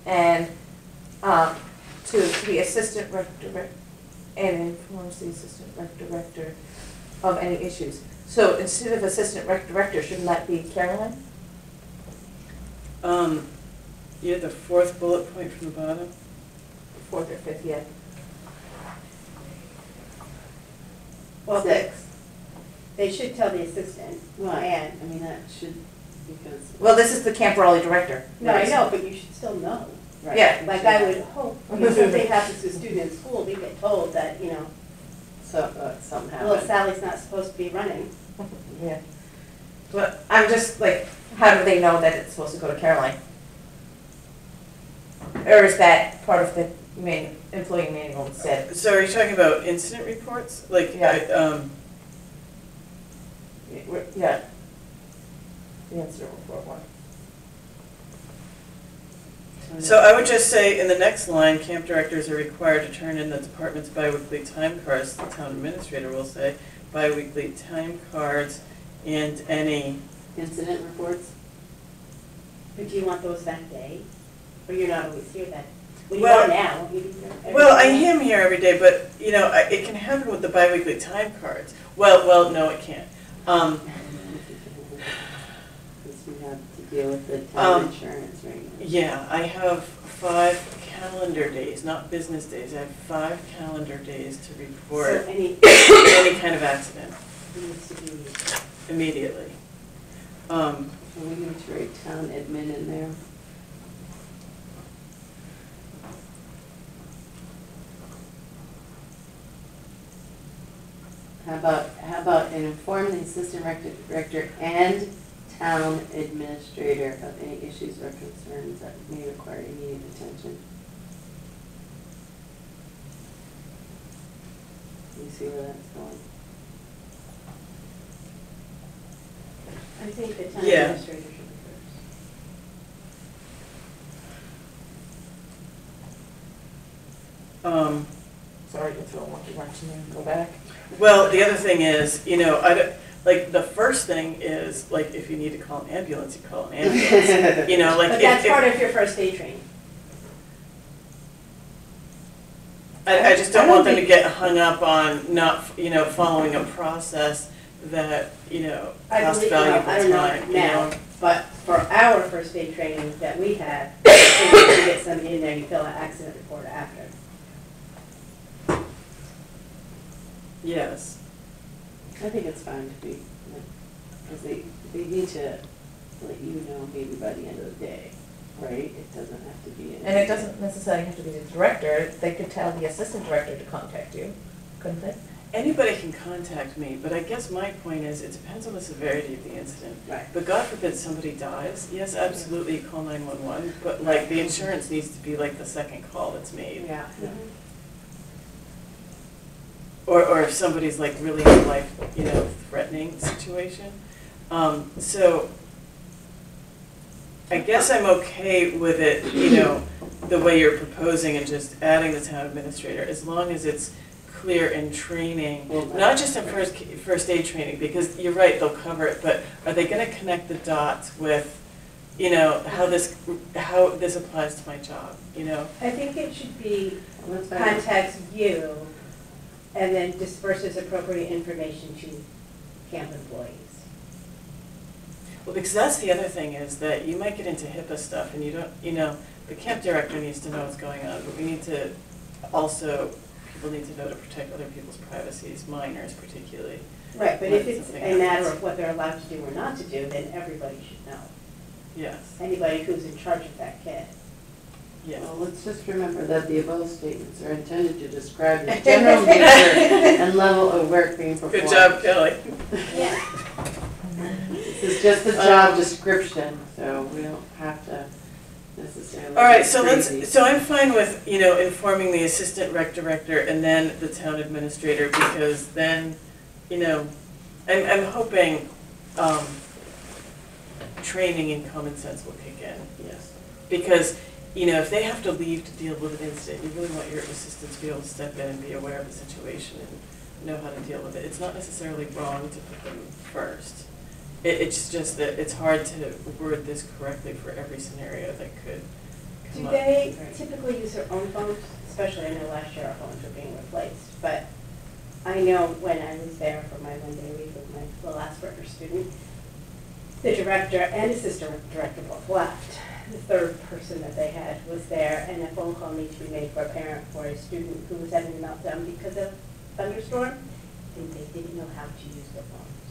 and, um, to the assistant rec direct, and informs the assistant rec director of any issues. So instead of assistant rec director, shouldn't that be Carolyn? Um, yeah, the fourth bullet point from the bottom. Fourth or fifth, yeah. Well, Six. They should tell the assistant. Well, And, I mean, that should, because. Well, this is the Camp Raleigh director. no, I know, but you should still know. right, Yeah, Like I would *laughs* hope, if something happens to a student in school, we get told that, you know, So, uh, something well, happened. Sally's not supposed to be running. *laughs* Yeah. But I'm just like, how do they know that it's supposed to go to Caroline? Or is that part of the main, employee manual instead? So are you talking about incident reports? Like, Yeah. I- um, Yeah. The incident report one. So I would just say, in the next line, camp directors are required to turn in the department's biweekly time cards, the town administrator will say, biweekly time cards and any, Incident reports? But do you want those that day? Or you're not always here that, well, you Well- are now. you be here well, I am here every day, but, you know, I- it can happen with the biweekly time cards. Well, well, no, it can't. Um, Because we have to deal with the Um, insurance right now. yeah, I have five calendar days, not business days, I have five calendar days to So report any, any kind of accident needs to be, immediately. Um, So we need to write town admin in there. How about, how about and inform the assistant rector, director and town administrator of any issues or concerns that may require immediate attention? You see where that's going? I think the town Yeah. administrator should be first. Um, Sorry to throw a monkey wrench in there and go back well, the other thing is, you know, I don't, like, the first thing is, like, if you need to call an ambulance, you call an ambulance. *laughs* You know, like, But if, that's if- part of your first aid training. I, I just don't I don't want them to get hung up on not, you know, following a process that, you know, I costs believe, well, valuable I don't know time, you now, know? but for our first aid training that we had, if you get somebody in there, you fill an accident report after. Yes. I think it's fine to be, because they, they need to let you know maybe by the end of the day, right? It doesn't have to be. in- And it doesn't necessarily have to be the director, they could tell the assistant director to contact you, couldn't they? Anybody can contact me, but I guess my point is, it depends on the severity of the incident. Right. But God forbid somebody dies, yes, absolutely, call nine-one-one, but like, the insurance needs to be like the second call that's made. Yeah. Or, or if somebody's like really in a life, you know, threatening situation. Um, so I guess I'm okay with it, you know, the way you're proposing and just adding the town administrator, as long as it's clear in training, Well, not just in first, first aid training, because you're right, they'll cover it, but are they gonna connect the dots with, you know, how this, how this applies to my job, you know? I think it should be Well, that's fine. contacts you and then disperses appropriate information to camp employees. Well, because that's the other thing is that you might get into HIPAA stuff and you don't, you know, the camp director needs to know what's going on, but we need to also, people need to know to protect other people's privacies, minors particularly. Right, but if it's a matter of what they're allowed to do or not to do, then everybody should know. Yes, Anybody who's in charge of that kid. Yes. Well, let's just remember that the above statements are intended to describe the *laughs* general nature and level of work being performed. Good job, Kelly. Yeah, This is just a job description, so we don't have to necessarily. All right, so crazy. let's, so I'm fine with, you know, informing the assistant rec director and then the town administrator, because then, you know, I'm, I'm hoping, um, training and common sense will kick in. Yes. Because, you know, if they have to leave to deal with an incident, you really want your assistant to be able to step in and be aware of the situation and know how to deal with it. It's not necessarily wrong to put them first. It, it's just that it's hard to word this correctly for every scenario that could come Do up. they typically use their own phones? Especially, I know last year our phones were being replaced, but I know when I was there for my one day week with my, last worker student, the director and assistant director both left. The third person that they had was there, and a phone call needed to be made for a parent for a student who was having a meltdown because of thunderstorm, and they didn't know how to use the phones.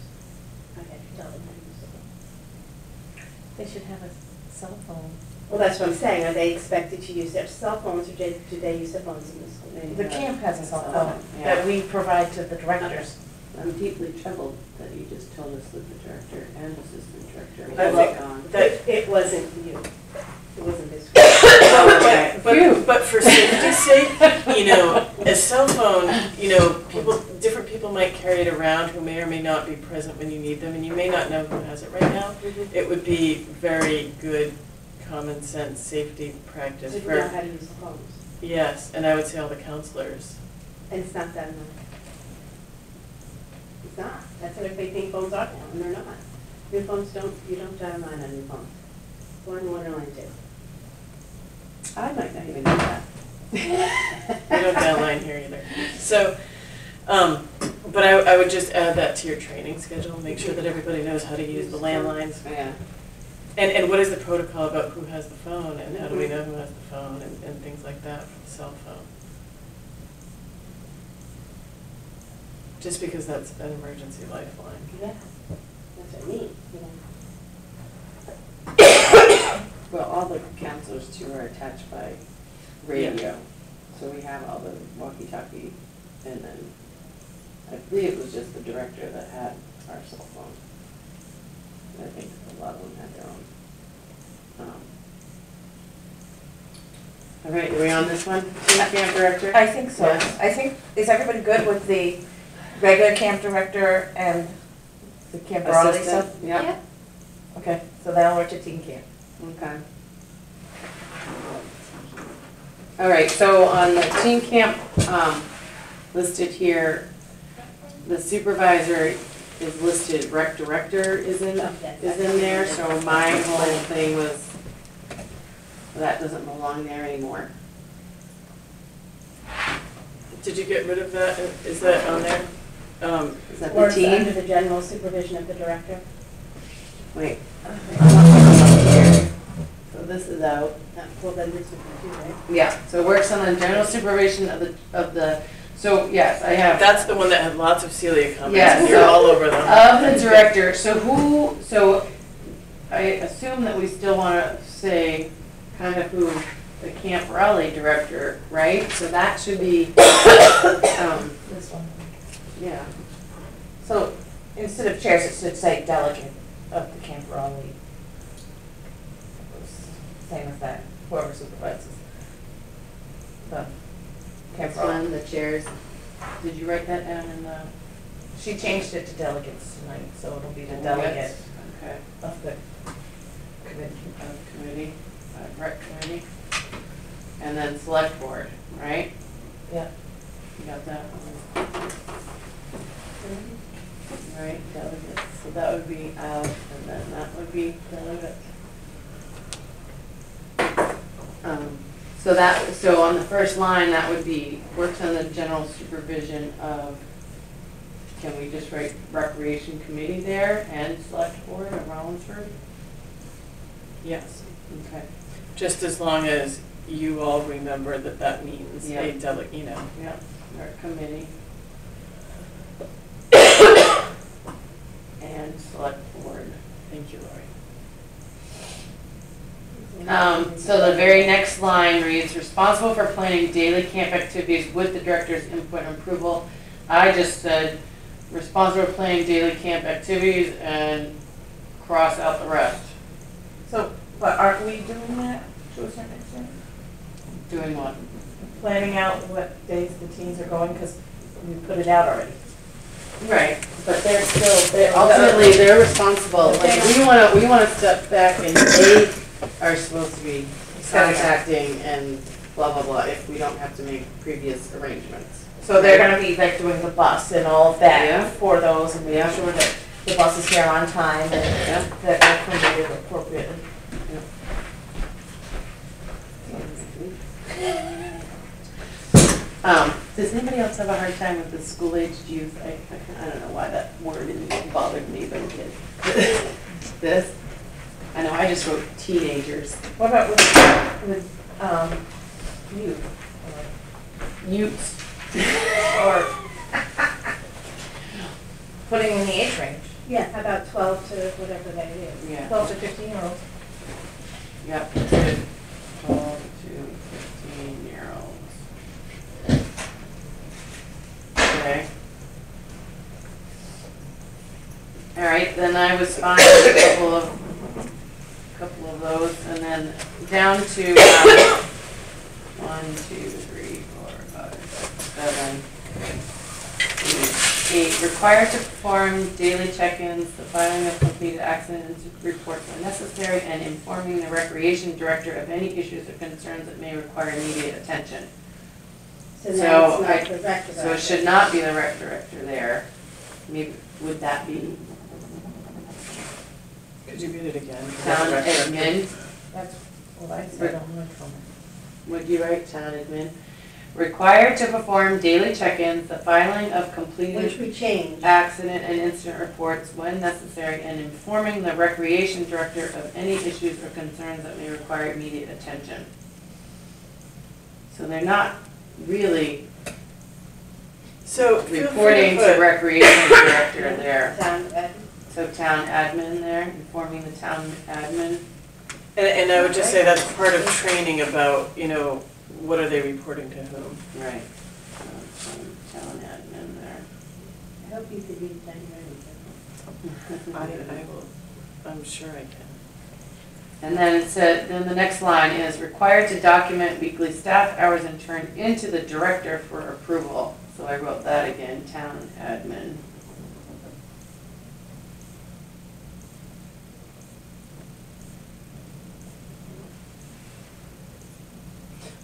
I had to tell them how to use the phone. They should have a cell phone. Well, that's what I'm saying, are they expected to use their cell phones, or do do they use their phones in the school? The camp has a cell phone yeah. that we provide to the directors. I'm deeply troubled that you just told us that the director and assistant director I were think that- It, it wasn't you, it wasn't this. *coughs* Okay. But, but, but for safety's sake, you know, a cell phone, you know, people, different people might carry it around who may or may not be present when you need them, and you may not know who has it right now. Mm-hmm. It would be very good common sense safety practice Didn't know how to use phones, yes, and I would say all the counselors. and it's not done now. It's not, that's what they think phones are now, and they're not. New phones don't, you don't dial nine on new phones. One, one, and one, two. I might not even know that. *laughs* We don't dial line here either. So, um, but I, I would just add that to your training schedule, make sure that everybody knows how to use the landlines. Yeah. And, and what is the protocol about who has the phone, and how do we know who has the phone, and, and things like that for the cell phone? Just because that's an emergency lifeline. Yeah, that's what I mean. Well, all the counselors too are attached by radio, so we have all the walkie-talkie, and then I believe it was just the director that had our cell phone. I think a lot of them had their own. Um, All right, are we on this one? Team camp director? I think so. Yes. I think, is everybody good with the regular camp director and the camp Raleigh stuff? Assistant? Yeah, Yep. Okay, so now we're to teen camp. okay. All right, so on the teen camp, um, listed here, the supervisor is listed, rec director is in, is in there, so my whole thing was, that doesn't belong there anymore. Did you get rid of that? Is that on there? Um, Is that Or the it's under the general supervision of the director? Wait. So this is out. Well, then this would be too, right? Yeah, so it works on the general supervision of the, of the, so yes, I have. that's the one that had lots of Celia comments, Yeah, and you're all over them. Of the director, so who, so I assume that we still want to say kind of who the Camp Raleigh director, right? So that should be, um, This one. yeah, So instead of chairs, it should say delegate of the Camp Raleigh. Same as that, whoever supervises. The Camp this Raleigh. one, the chairs. Did you write that down in the? She changed it to delegates tonight, so it'll be the Oh, delegate Okay, of the committee. of committee, uh, rec committee. And then select board, right? Yeah. You got that one? Right, delegates, so that would be Al, and then that would be delegate. Um, So that, so on the first line, that would be, works on the general supervision of, can we just write recreation committee there and select board of Rollinsford? Yes, Okay, just as long as you all remember that that means Yeah. a delegate, you know. yeah, rec committee. And select board. Thank you, Lori. Um, so the very next line reads, responsible for planning daily camp activities with the director's input and approval. I just said, responsible for planning daily camp activities and cross out the rest. So, but aren't we doing that to a certain extent? Doing what? Planning out what days the teens are going, because we put it out already. Right. But they're still, they're. Ultimately, they're responsible, like, we wanna, we wanna step back and they are supposed to be contacting and blah, blah, blah, if we don't have to make previous arrangements. So they're gonna be like doing the bus and all of Yeah. that for those and Yeah. making sure that the bus is here on time and Yeah. that they're permitted appropriately. Um, does anybody else have a hard time with the school-aged youth? I, I, I don't know why that word didn't me, but it did. This? I know, I just wrote teenagers. What about with, with, um, you? Youths. Or *laughs* putting in the age range, Yeah, about twelve to whatever that is. Yeah. twelve to fifteen year olds. Yep. Twelve to fifteen year olds. Okay. All right, then I was fine with a couple of, couple of those, and then down to, um, one, two, three, four, five, six, seven, eight. Eight, required to perform daily check-ins, the filing of completed accident reports when necessary, and informing the recreation director of any issues or concerns that may require immediate attention. So now So it's I- not the rec director. So it should not be the rec director there. Maybe, would that be Could you read it again? town admin? That's what I said on my phone. Would you write town admin? Required to perform daily check-ins, the filing of Which completed we changed. accident and incident reports when necessary, and informing the recreation director of any issues or concerns that may require immediate attention. So they're not really So feel free reporting to put- recreation director there. *coughs* Town ed. So town admin there, informing the town admin. And, and I would just say that's part of training about, you know, what are they reporting to whom? Right. So, Town admin there. I hope you could read that right. I, I will, I'm sure I can. And then it said, then the next line is required to document weekly staff hours and turn into the director for approval. So I wrote that again, town admin.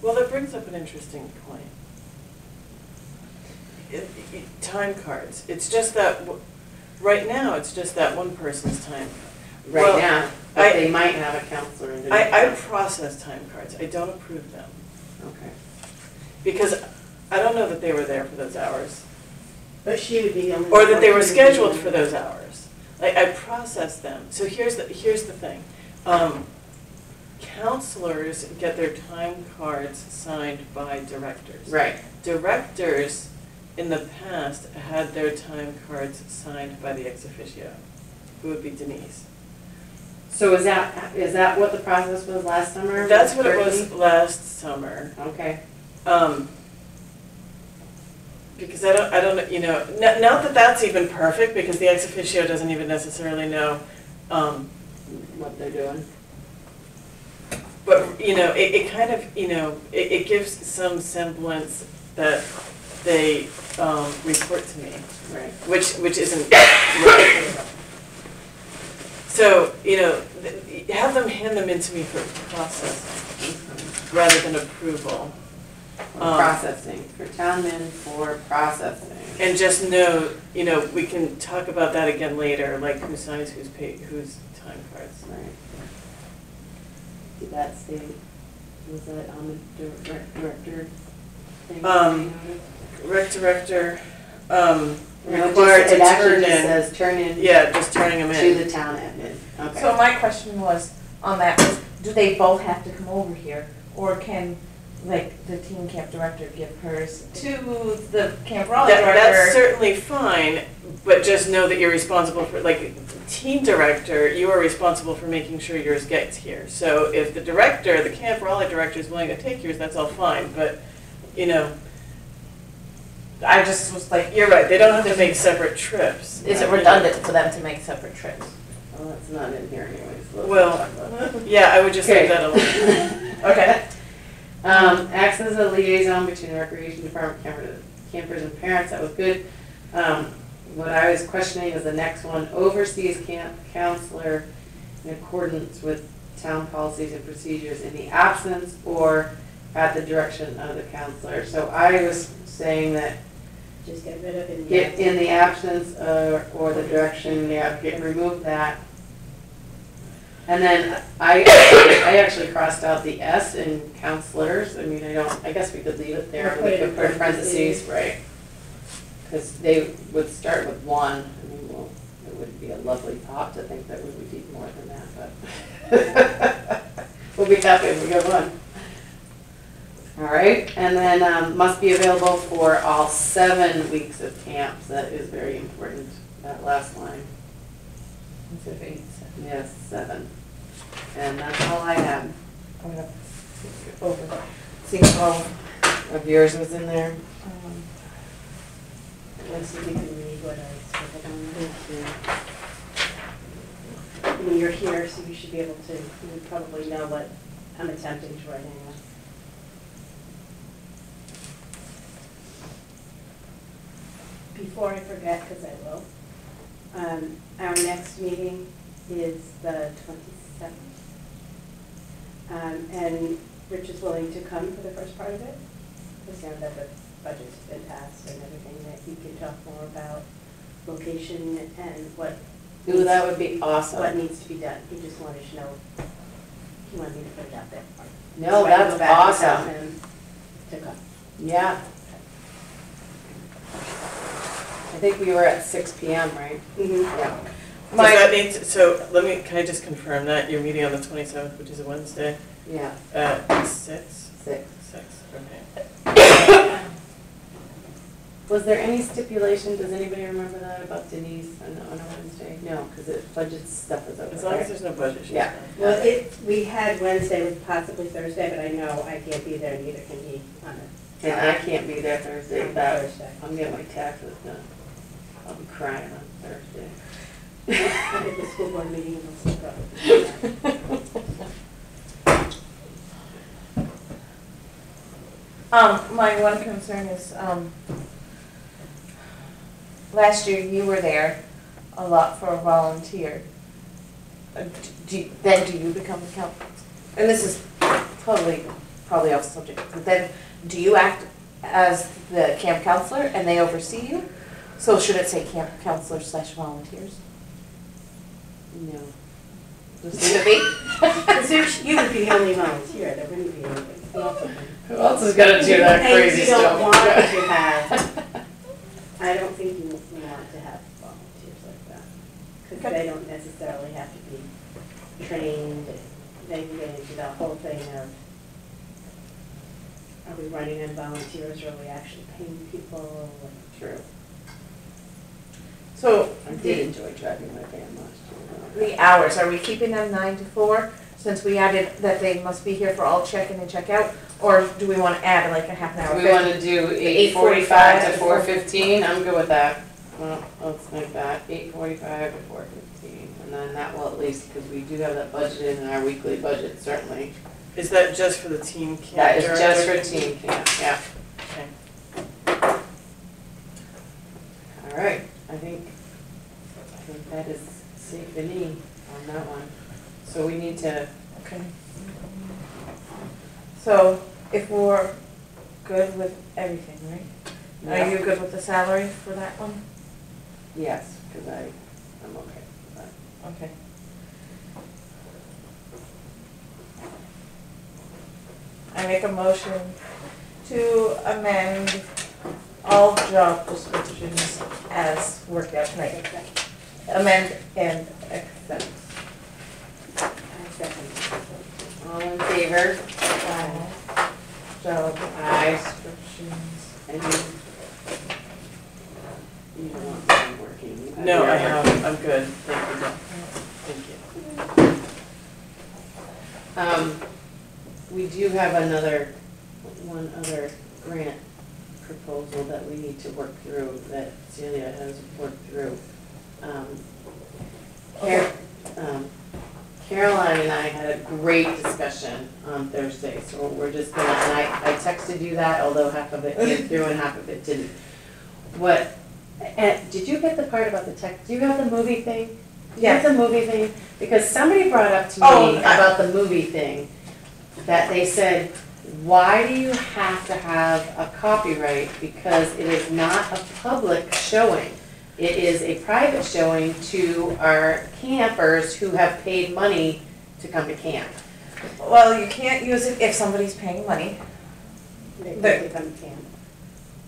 Well, that brings up an interesting point. It- it- Time cards, it's just that, right now, it's just that one person's time. Right Well, now, I- but they might have a counselor in I, I process time cards, I don't approve them, Okay. because I don't know that they were there for those hours, But she would be the or that they were one who would be scheduled for those hours. Like, I process them, so here's the, here's the thing. Um, Counselors get their time cards signed by directors. Right, Directors in the past had their time cards signed by the ex officio, who would be Denise. So is that, is that what the process was last summer? That's what it was last summer. Okay, Um, because I don't, I don't, you know, not, not that that's even perfect, because the ex officio doesn't even necessarily know, um, what they're doing. but, you know, it, it kind of, you know, it, it gives some semblance that they, um, report to me. Right. which, which isn't *coughs* right. So, you know, have them hand them in to me for processing rather than approval. Um, Processing, for town men for processing. And just know, you know, we can talk about that again later, like who signs whose pay, whose time cards. Right. Did that say, was that on the direct- director thing? Um, Rec director, um, No, it just- required to It actually turn just in, says turn in yeah, just turning them in. to in. the town admin, okay. So my question was, on that, was, do they both have to come over here? Or can, like, the teen camp director give hers to the camp Raleigh That, that's certainly fine, but just know that you're responsible for, like, team director, you are responsible for making sure yours gets here. So if the director, the Camp Raleigh director is willing to take yours, that's all fine, but, you know, I just was like, you're right, they don't have to make separate trips. is it redundant for them to make separate trips? Well, that's not in here anyways. let's Well, talk about that. *laughs* Yeah, I would just leave Okay. that alone. *laughs* Okay. Um, acts as a liaison between the recreation department, campers, campers and parents, that was good. Um, what I was questioning is the next one, oversees camp counselor in accordance with town policies and procedures in the absence or at the direction of the counselor. So I was saying that Just get rid of it. get in the absence of, or the direction, yeah, get, remove that. And then I, I actually crossed out the S in counselors, I mean, I don't, I guess we could leave it there, Or put it in we could put parentheses, right? Because they would start with one, I mean, well, it would be a lovely thought to think that we would need more than that, but *laughs* we'll be happy if we get one. All right, and then, um, must be available for all seven weeks of camps, that is very important, that last line. Instead of eight, seven. Yes, seven. And that's all I have. I'm gonna over, see if all Of yours was in there? um, Let's see if you can read what I scribbled on there. I mean, you're here, so you should be able to, you probably know what I'm attempting to write anyway. Before I forget, because I will, um, our next meeting is the twenty-seventh. Um, and Rich is willing to come for the first part of it, because now that the budget's been passed and everything, that he can talk more about location and what. Ooh, that would be What awesome. needs to be done, he just wanted to know, he wanted me to put it out there. No, So I can that's go back and tell awesome. him To come. Yeah. I think we were at six P M, right? Mm-hmm. Yeah. Does My- that mean, so let me, can I just confirm that, you're meeting on the twenty-seventh, which is a Wednesday, Yeah, at six? six. Six, okay. *coughs* Was there any stipulation, does anybody remember that about Denise on, on a Wednesday? No, because it, budget stuff is over As long as there. there's no budget, she's Yeah. fine. Well, it, we had Wednesday with possibly Thursday, but I know I can't be there, neither can he on it. And I can't be there Thursday, but Thursday. I'm getting my taxes done. I'll be crying on Thursday. I *laughs* did the school board meeting we'll see. Um, my one concern is, um, last year you were there a lot for a volunteer. Uh, Do, then do you become the council? And this is totally probably off subject, but then, do you act as the camp counselor and they oversee you? So should it say camp counselor slash volunteers? No. Just leave it be? *laughs* Because you would be the only volunteer, there wouldn't be anybody else. Who else is gonna do that And crazy you stuff? don't want to *laughs* have, *laughs* I don't think you you want to have volunteers like that. Because Okay. they don't necessarily have to be trained, they can get into the whole thing of, are we running on volunteers, or are we actually paying people? True. So, I did enjoy driving my van last year. the hours, are we keeping them nine to four? Since we added that they must be here for all check-in and check-out, or do we wanna add like a half an hour? We wanna do eight forty-five to four fifteen, I'm good with that. Well, let's make that eight forty-five to four fifteen, and then that will at least, because we do have that budgeted in our weekly budget, certainly. Is that just for the team camp That is just for teen camp, yeah. Okay. All right, I think, I think that is safe and E on that one. So we need to, Okay. So, if we're good with everything, right? Are you good with the salary for that one? yes, because I, I'm okay with that. Okay. I make a motion to amend all job descriptions as worked out tonight. Amend and accept. All in favor? All Job Aye. descriptions. And you, you don't want me working. No, I have, I'm good, thank you, Dawn. thank you. Um, we do have another, one other grant proposal that we need to work through, that Celia has worked through. Um, Car- um, Caroline and I had a great discussion on Thursday, so we're just gonna, and I, I texted you that, although half of it came through and half of it didn't. What, and, did you get the part about the tech, do you have the movie thing? Have the movie thing? Because somebody brought up to Oh, me I- about the movie thing, that they said, why do you have to have a copyright? Because it is not a public showing. It is a private showing to our campers who have paid money to come to camp. Well, you can't use it if somebody's paying money, They The- they come camp.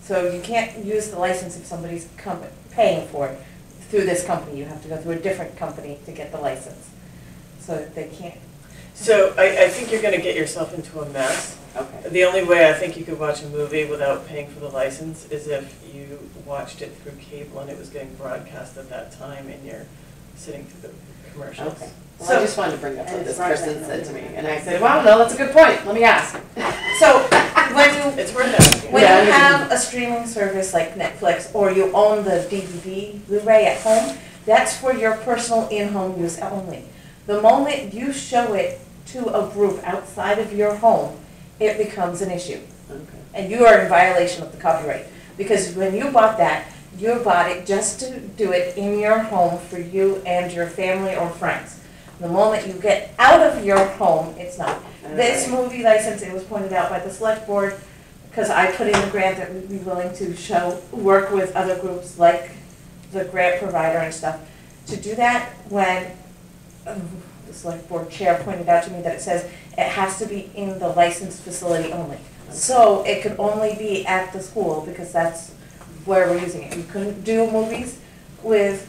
so you can't use the license if somebody's paying for it through this company. You have to go through a different company to get the license. So they can't, So I, I think you're gonna get yourself into a mess. Okay. The only way I think you could watch a movie without paying for the license is if you watched it through cable and it was getting broadcast at that time and you're sitting through the commercials. Okay. Well, I just wanted to bring up what this person said to me, and I said, well, no, that's a good point, let me ask. so when you, It's worth asking. *laughs* when Yeah, you have a streaming service like Netflix or you own the DVD, Blu-ray at home, that's for your personal in-home use only. The moment you show it to a group outside of your home, it becomes an issue. Okay. And you are in violation of the copyright. Because when you bought that, you bought it just to do it in your home for you and your family or friends. The moment you get out of your home, it's not. This movie license, it was pointed out by the select board, because I put in a grant that we'd be willing to show, work with other groups like the grant provider and stuff, to do that when um, the select board chair pointed out to me that it says it has to be in the licensed facility only. So it could only be at the school, because that's where we're using it. We couldn't do movies with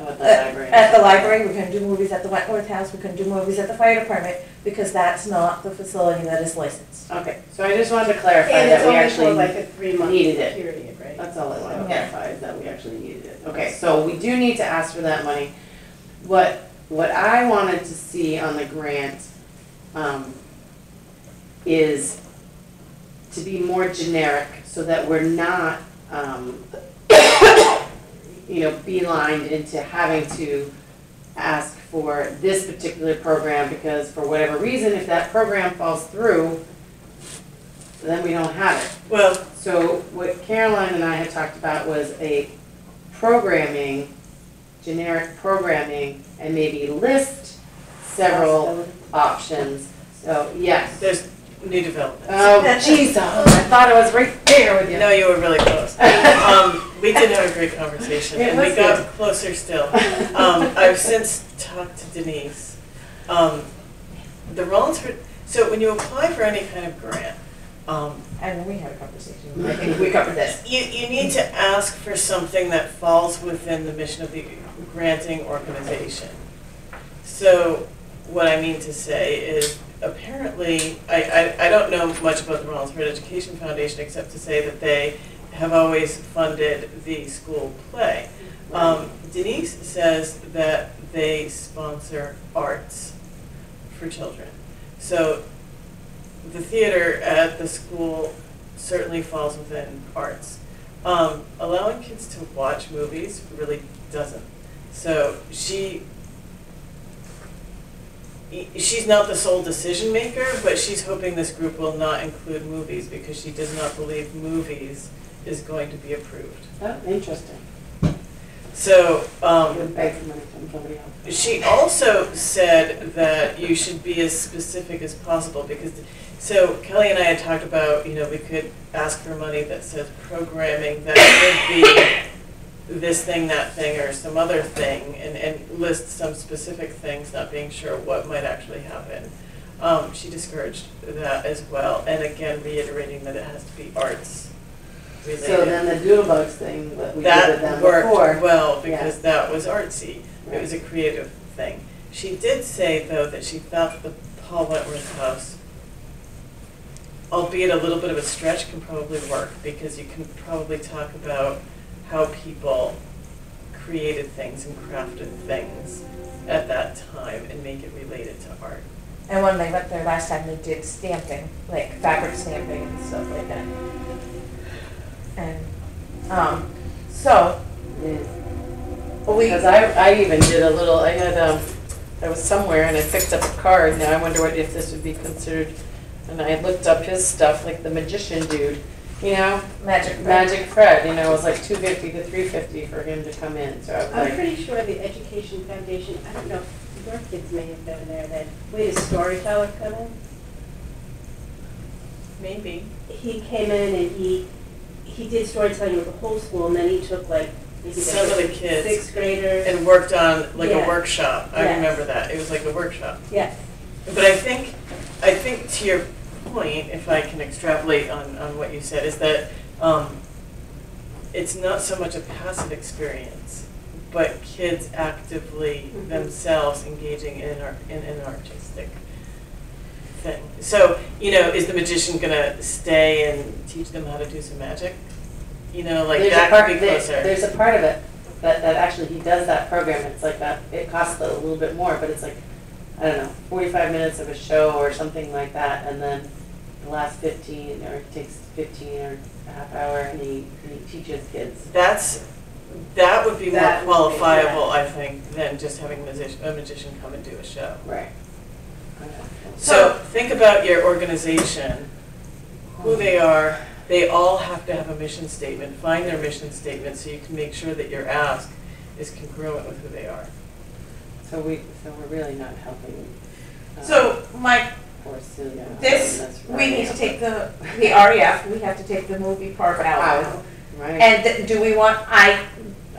Oh, at uh, the library. At the library, we couldn't do movies at the Wentworth House, we couldn't do movies at the fire department, because that's not the facility that is licensed. Okay, so I just wanted to clarify And that we only for like actually, a three-month needed it. period, right? that's all I wanted to So- clarify, is that we actually needed it. Okay, so we do need to ask for that money. What, what I wanted to see on the grant, um, is to be more generic, so that we're not, um, you know, beelined into having to ask for this particular program, because for whatever reason, if that program falls through, then we don't have it. Well, So what Caroline and I had talked about was a programming, generic programming, and maybe list several options. So, yes, there's, New developments. Oh, jeez, I thought I was right there with you. No, you were really close. *laughs* Um, we did have a great conversation, It and we was got good. closer still. *laughs* Um, I've since talked to Denise. Um, the Rollinsford, so when you apply for any kind of grant, um, And we had a conversation, I think we covered this. you, you need to ask for something that falls within the mission of the granting organization. So what I mean to say is apparently, I, I, I don't know much about the Rollinsford Education Foundation except to say that they have always funded the school play. Um, Denise says that they sponsor arts for children. So the theater at the school certainly falls within arts. Um, allowing kids to watch movies really doesn't. So she, she's not the sole decision maker, but she's hoping this group will not include movies because she does not believe movies is going to be approved. Oh, interesting. So, um, gonna beg for money from somebody else. she also said that you should be as specific as possible because, so Kelly and I had talked about, you know, we could ask for money that says programming that would be this thing, that thing, or some other thing, and, and list some specific things, not being sure what might actually happen. Um, she discouraged that as well, and again reiterating that it has to be arts related. So then the doodlebugs thing that we did with them That worked before. well because that was artsy. It was a creative thing. She did say though that she thought the Paul Wentworth House, albeit a little bit of a stretch, can probably work because you can probably talk about how people created things and crafted things at that time and make it related to art. And when they went there last time, they did stamping, like fabric stamping and stuff like that. And, um, so, Yeah. we, Because I, I even did a little, I had, um, I was somewhere and I picked up a card, now I wonder what, if this would be considered, and I looked up his stuff, like the magician dude, you know, magic. Magic Fred, you know, it was like two fifty to three fifty for him to come in, so I was I'm like, pretty sure the Education Foundation, I don't know, your kids may have been there then, we had a storyteller come in. Maybe. He came in and he, he did storytelling with the whole school, and then he took like, maybe Some of the kids. Sixth graders. And worked on like a workshop. I Yes. remember that. It was like a workshop. Yes, But I think, I think to your point, if I can extrapolate on, on what you said, is that um, it's not so much a passive experience, but kids actively Mhm. themselves engaging in, art, in an artistic thing. So, you know, is the magician gonna stay and teach them how to do some magic? You know, like there's a that part, could be closer. there's a part of it, that, that actually he does that program, it's like that, it costs a little bit more, but it's like, I don't know, forty-five minutes of a show or something like that, and then the last fifteen, or it takes fifteen or a half hour, and he, he teaches kids. That's, that would be more That be, qualifiable, I think, than just having a magician, a magician come and do a show. Right. So think about your organization, who they are, they all have to have a mission statement, find their mission statement so you can make sure that your ask is congruent with who they are. So we, so we're really not helping. um, So, Mike, this, we need to take the, the REF, we have to take the movie part out. Wow, right. And th- do we want, I,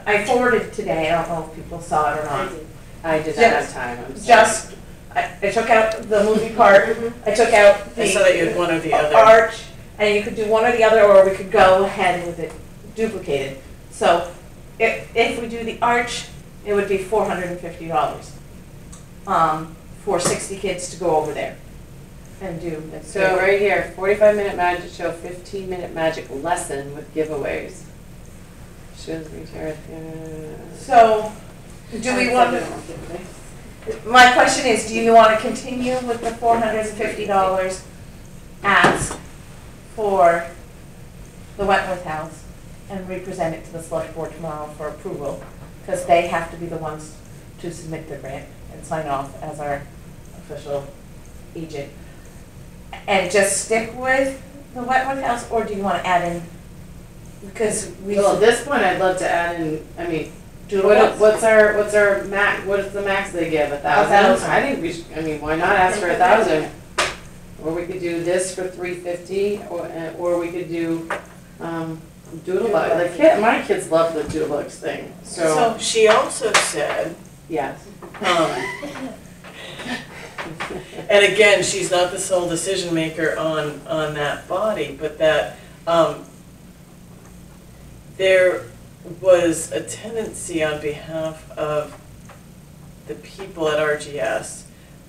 I forwarded today, I don't know if people saw it or I not. did. I did not have time, I'm sorry. Just, I, I took out the movie part, I took out the. I saw that you had one or the other. Arch, and you could do one or the other, or we could go ahead with it duplicated. So if, if we do the arch, it would be four hundred and fifty dollars. Um, for sixty kids to go over there and do. So right here, forty-five minute magic show, fifteen minute magic lesson with giveaways. Shows me uh, So, do we want, to, my question is, do you want to continue with the four hundred and fifty dollars ask for the Wentworth House and represent it to the select board tomorrow for approval? Because they have to be the ones to submit the grant and sign off as our official agent. And just stick with the Wentworth House, or do you want to add in? Because we. Well, at this point, I'd love to add in, I mean, what, what's our, what's our max, what is the max they give, a thousand? I think we should, I mean, why not ask for a thousand? Or we could do this for three fifty, or, or we could do, um, doodle bug, the kid, my kids love the doodle bugs thing, so, So she also said, yes. um, and again, she's not the sole decision maker on, on that body, but that, um, there was a tendency on behalf of the people at RGS,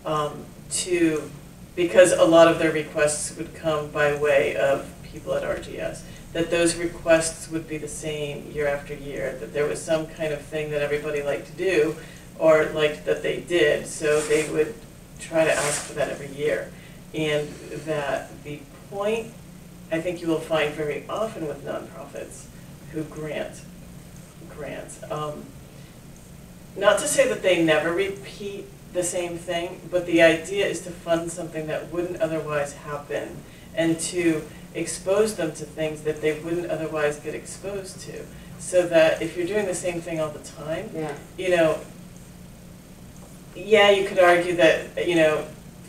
um, to, because a lot of their requests would come by way of people at RGS, that those requests would be the same year after year, that there was some kind of thing that everybody liked to do, or liked that they did, so they would try to ask for that every year. And that the point, I think you will find very often with nonprofits who grant grants, um, not to say that they never repeat the same thing, but the idea is to fund something that wouldn't otherwise happen and to expose them to things that they wouldn't otherwise get exposed to. So that if you're doing the same thing all the time, Yeah, you know, yeah, you could argue that, you know,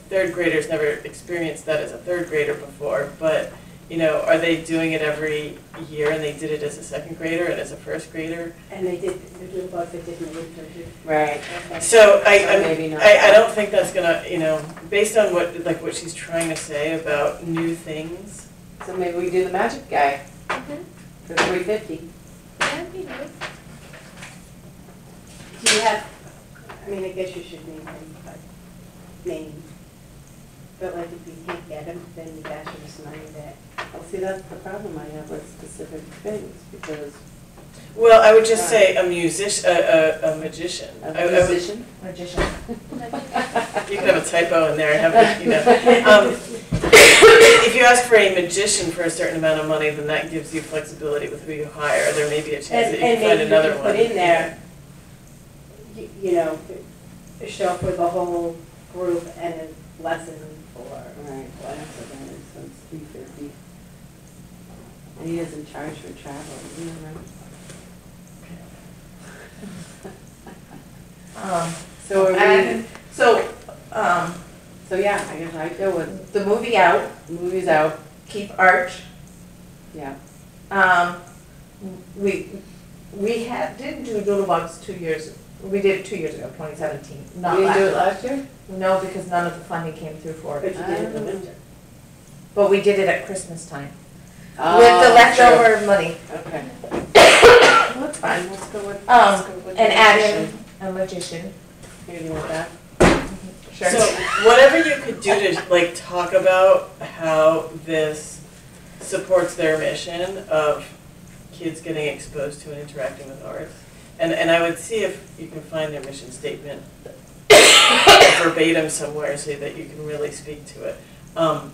third graders never experienced that as a third grader before, but, you know, are they doing it every year and they did it as a second grader and as a first grader? And they did, they did about, they did in the winter too. right, Okay. So I, So maybe not. I, I don't think that's gonna, you know, based on what, like what she's trying to say about new things. So maybe we do the magic guy Mhm. for three fifty. That'd be nice. Do you have, I mean, I guess you should name him, by name. But like if you can't get them, then you dash them some money that, Well, see, that's the problem I have with specific things, because Well, I would just say a musician, a, a, a magician. a I- I would- musician. Magician. *laughs* You could have a typo in there, and have, it, you know. *laughs* Um, If you ask for a magician for a certain amount of money, then that gives you flexibility with who you hire. There may be a chance And, that you and can find maybe you another can one. put in there, you, you know, a show for the whole group and a lesson for. Right, well, that's what that is, so it's three fifty. And he doesn't charge for travel, you know, right? Um, So are we, and, so, um, so yeah, I guess I go with the movie out, movies out, keep Arch. yeah. Um, we, we had, did do Doodlebugs two years, we did it two years ago, twenty seventeen, not We didn't do it last. last year? No, because none of the funding came through for But it, you did it in the winter. but we did it at Christmas time, with the Oh, leftover money. Okay. *coughs* Well, that's fine, let's go with, Um, let's go with. And the add a magician, Here, do you want that? Sure. So whatever you could do to like talk about how this supports their mission of kids getting exposed to and interacting with arts. And, and I would see if you can find their mission statement verbatim somewhere so that you can really speak to it. Um,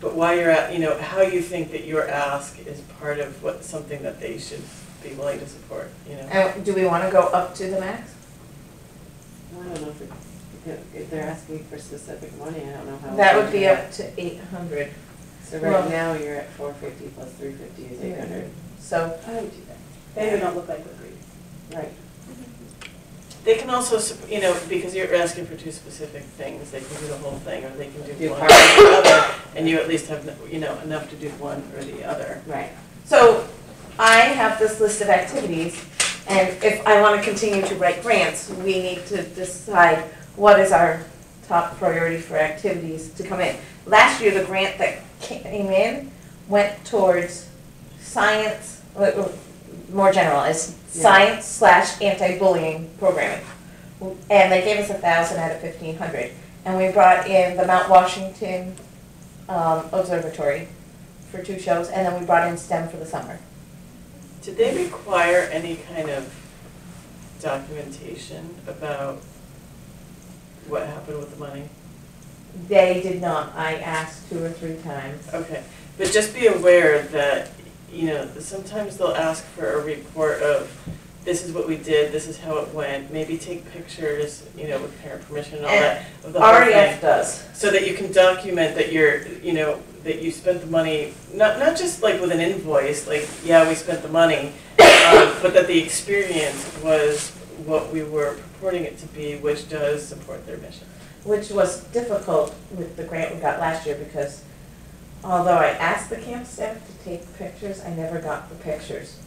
But while you're at, you know, how you think that your ask is part of what, something that they should be willing to support, you know? And do we wanna go up to the max? I don't know if, it- if- if they're asking for specific money, I don't know how. That would do be that. up to eight hundred, So well- right now, you're at four fifty plus three fifty is eight hundred. so, I would do that. They we don't look like we're greedy. Right. They can also, sup- you know, because you're asking for two specific things, they can do the whole thing, or they can do Do one or part. the other, and you at least have, you know, enough to do one or the other. Right. so I have this list of activities, and if I wanna continue to write grants, we need to decide what is our top priority for activities to come in. Last year, the grant that came in went towards science, uh, uh, more general, is Yeah. science slash anti-bullying programming. And they gave us a thousand out of fifteen hundred. And we brought in the Mount Washington um, Observatory for two shows, and then we brought in STEM for the summer. Did they require any kind of documentation about what happened with the money? They did not, I asked two or three times. Okay, but just be aware that, you know, sometimes they'll ask for a report of, this is what we did, this is how it went, maybe take pictures, you know, with parent permission and all that, of the. REF does. So that you can document that you're, you know, that you spent the money, not, not just like with an invoice, like, yeah, we spent the money, um, but that the experience was what we were purporting it to be, which does support their mission. which was difficult with the grant we got last year because although I asked the camp staff to take pictures, I never got the pictures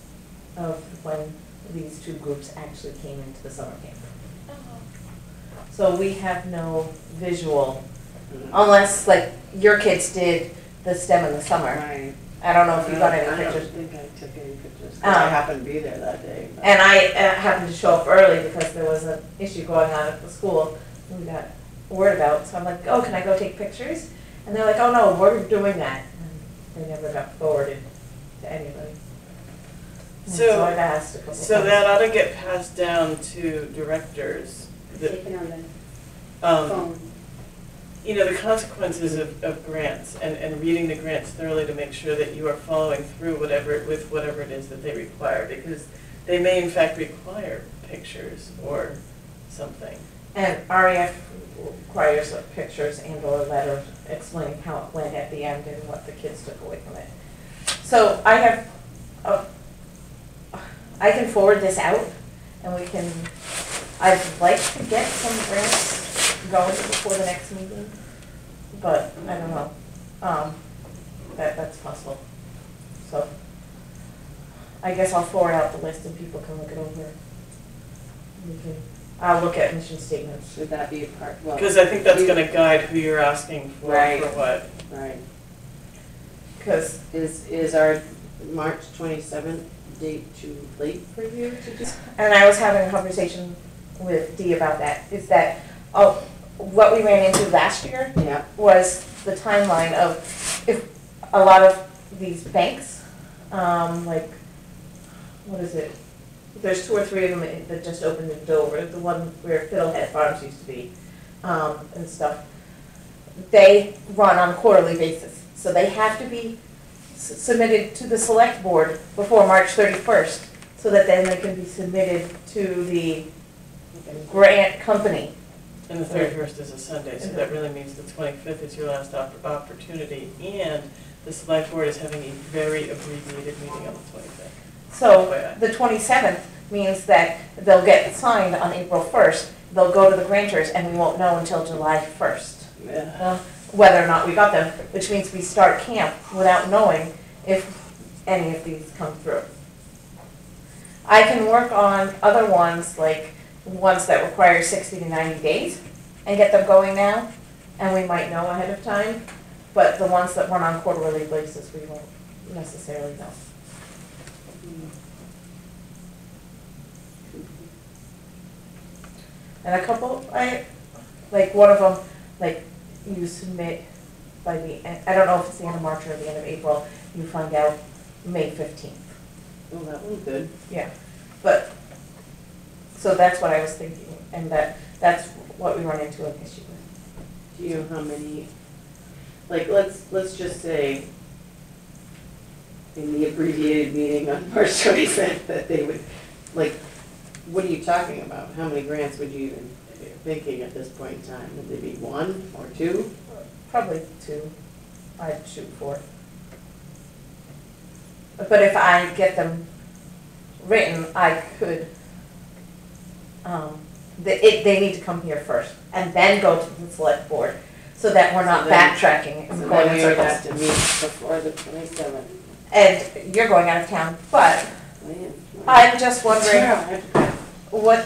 of when these two groups actually came into the summer camp. So we have no visual, mm-hmm. unless like your kids did the STEM in the summer. Right. I don't know if you got any pictures. I don't think I took any pictures, 'cause I Um, happened to be there that day. but- And I uh, happened to show up early because there was an issue going on at the school we got word about. So I'm like, oh, can I go take pictures? And they're like, oh, no, we're doing that. And they never got forwarded to anybody. And So- I've asked a couple So times. that ought to get passed down to directors. that, Taken on the um, phone. You know, the consequences of, of grants and, and reading the grants thoroughly to make sure that you are following through whatever, with whatever it is that they require. Because they may in fact require pictures or something. And REF requires uh, pictures and or a letter explaining how it went at the end and what the kids took away from it. So I have, a- I can forward this out and we can, I'd like to get some grants going before the next meeting, but I don't know. Um, that, that's possible. So I guess I'll forward out the list and people can look it over. We can, I'll look at mission statements. Would that be a part, well. Because I think that's you- gonna guide who you're asking for, Right. for what. Right. Because Is, is our March twenty-seventh date too late for you to do? And I was having a conversation with Dee about that, is that, oh, what we ran into last year Yeah, was the timeline of if a lot of these banks, um, like, what is it? There's two or three of them that- just opened in Dover, the one where Fiddlehead Farms used to be, um, and stuff. They run on a quarterly basis, so they have to be s- submitted to the select board before March thirty-first, so that then they can be submitted to the grant company. And the thirty-first is a Sunday, so that really means the twenty-fifth is your last opp- opportunity. And the select board is having a very abbreviated meeting on the twenty-fifth. So the twenty-seventh means that they'll get signed on April first, they'll go to the grantors, and we won't know until July first, yeah. Uh, whether or not we got them, which means we start camp without knowing if any of these come through. I can work on other ones, like ones that require sixty to ninety days, and get them going now, and we might know ahead of time, but the ones that run on quarterly basis, we won't necessarily know. And a couple, I, like, one of them, like, you submit by the, end. I don't know if it's the end of March or the end of April, you find out May fifteenth. Well, that one's good. Yeah, but, so that's what I was thinking, and that, that's what we run into an issue with. Do you know how many, like, let's, let's just say in the abbreviated meeting on March twenty-fifth, that they would, like, what are you talking about? How many grants would you even thinking at this point in time? Would they be one or two? Probably two, I'd shoot for. But if I get them written, I could, um, they, it, they need to come here first, and then go to the select board, so that we're not So then- backtracking So and then going in we would have circles. to meet before the twenty-seventh. And you're going out of town, but I'm just wondering, what,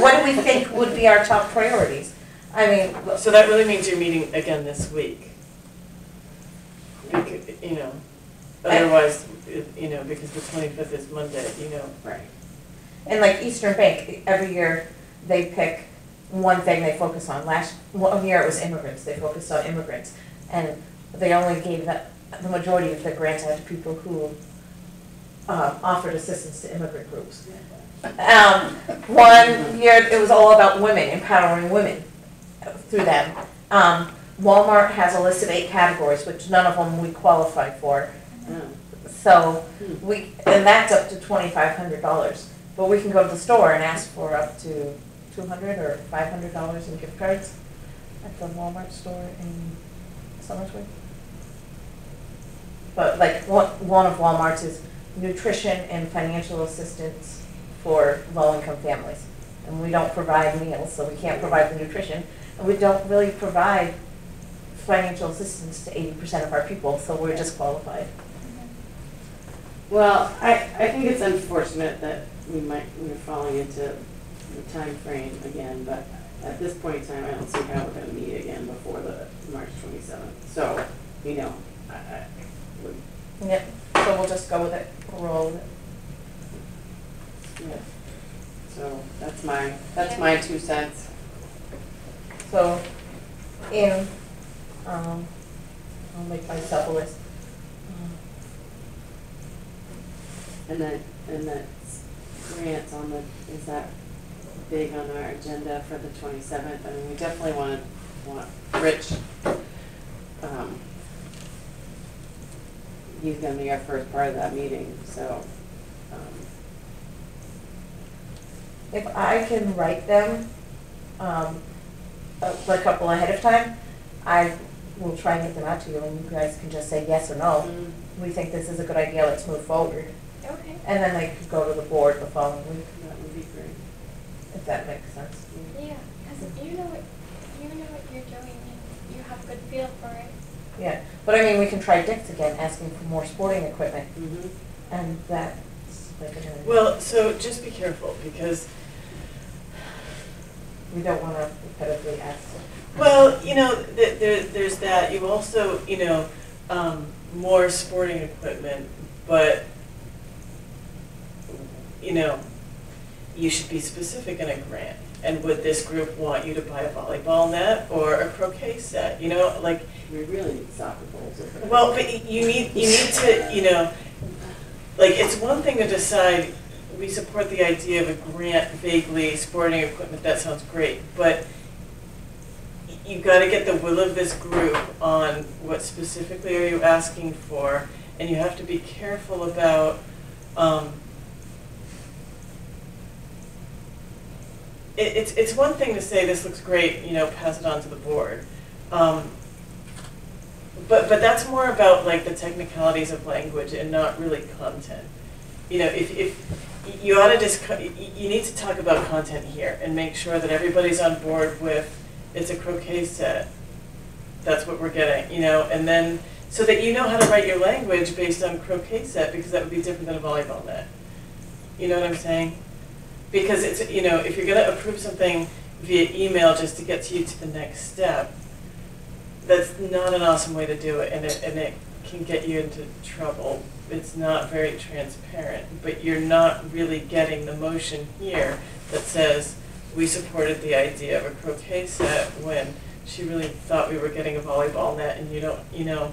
what do we think would be our top priorities? I mean, So that really means you're meeting again this week. Becau- You know, otherwise, it- you know, because the twenty-fifth is Monday, you know. Right. And like Eastern Bank, every year they pick one thing they focus on. Last, one year it was immigrants, they focused on immigrants. And they only gave the, the majority of the grants out to people who um, offered assistance to immigrant groups. Um, one year it was all about women, empowering women through them. Um, Walmart has a list of eight categories, which none of them we qualify for. Oh. So we, and that's up to twenty-five hundred dollars. But we can go to the store and ask for up to two hundred or five hundred dollars in gift cards at the Walmart store in Somersworth. But like, one, one of Walmart's is nutrition and financial assistance for low-income families. And we don't provide meals, so we can't provide the nutrition. And we don't really provide financial assistance to eighty percent of our people, so we're disqualified. Well, I, I think it's unfortunate that we might, we're falling into the time frame again, but at this point in time, I don't see how we're gonna meet again before the March twenty-seventh. So, you know, I, I, would- Yep, so we'll just go with it, we'll roll with it. yeah. So that's my, that's my two cents. So, and, um, I'll make myself a list. And then, and that grants on the, is that big on our agenda for the twenty-seventh? I mean, we definitely want to, want Rich, um, he's gonna be our first part of that meeting, so, um, If I can write them, um, a a couple ahead of time, I will try and get them out to you, and you guys can just say yes or no. We think this is a good idea, let's move forward. Okay. And then they could go to the board the following week, that would be great. if that makes sense. Yeah, because you know what, you know what you're doing and you have a good feel for it. Yeah, but I mean, we can try Dick's again, asking for more sporting equipment, Mhm. and that's like, a- Well, so just be careful, because, we don't wanna repetitively ask. well, you know, th- there, there's that, you also, you know, um, more sporting equipment, but, you know, you should be specific in a grant. And would this group want you to buy a volleyball net or a croquet set, you know, like, We really need soccer balls. Well, but you need, you need to, you know, like, it's one thing to decide, we support the idea of a grant vaguely, sporting equipment, that sounds great, but you've gotta get the will of this group on what specifically are you asking for, and you have to be careful about, um, it, it's, it's one thing to say, this looks great, you know, pass it on to the board. Um, but, but that's more about like the technicalities of language and not really content. You know, if, if, you ought to just, you need to talk about content here and make sure that everybody's on board with, it's a croquet set. That's what we're getting, you know, and then, so that you know how to write your language based on croquet set, because that would be different than a volleyball net. You know what I'm saying? Because it's, you know, if you're gonna approve something via email just to get to you to the next step, that's not an awesome way to do it, and it, and it can get you into trouble. It's not very transparent, but you're not really getting the motion here that says, we supported the idea of a croquet set when she really thought we were getting a volleyball net, and you don't, you know,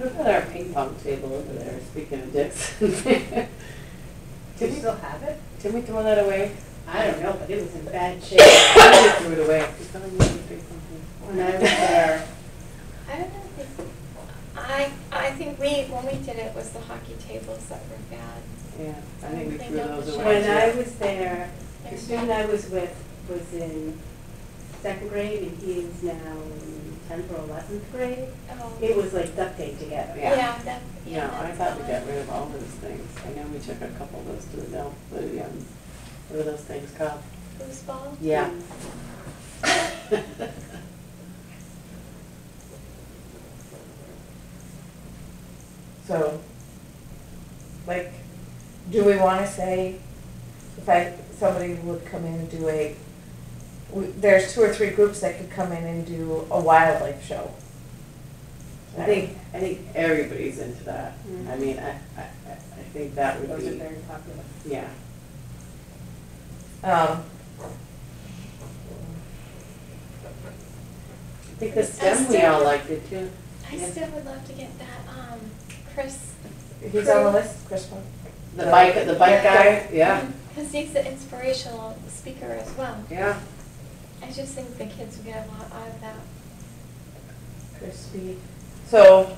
What about our ping pong table over there, speaking of dicks? *laughs* Do Did we, still have it? did we throw that away? I don't know, but it was in bad shape. *coughs* I threw it away. Just don't use the ping. When I was there, I don't know if, I, I think we, when we did it, was the hockey tables that were bad. Yeah, I think we threw those away. when I was there, the student. I was with was in second grade and he is now in tenth or eleventh grade. Oh. It was like duct tape together. Yeah. Yeah, that, yeah, No, I thought we got rid of all those things. I know we took a couple of those to the, mill- the, um, what are those things called? Foosball? Yeah. *laughs* So, like, do we wanna say, if I, somebody would come in and do a, we- there's two or three groups that could come in and do a wildlife show. I think, I think everybody's into that. Mhm. I mean, I, I, I I think that would Those are be, very popular. yeah. Um, I think the STEM, we all liked it too. I Yeah. still would love to get that, um, Chris. he's on the list, Chris one? The bike, the bike guy, yeah, Because he's the inspirational speaker as well. yeah. I just think the kids would get a lot out of that. Crispy. So,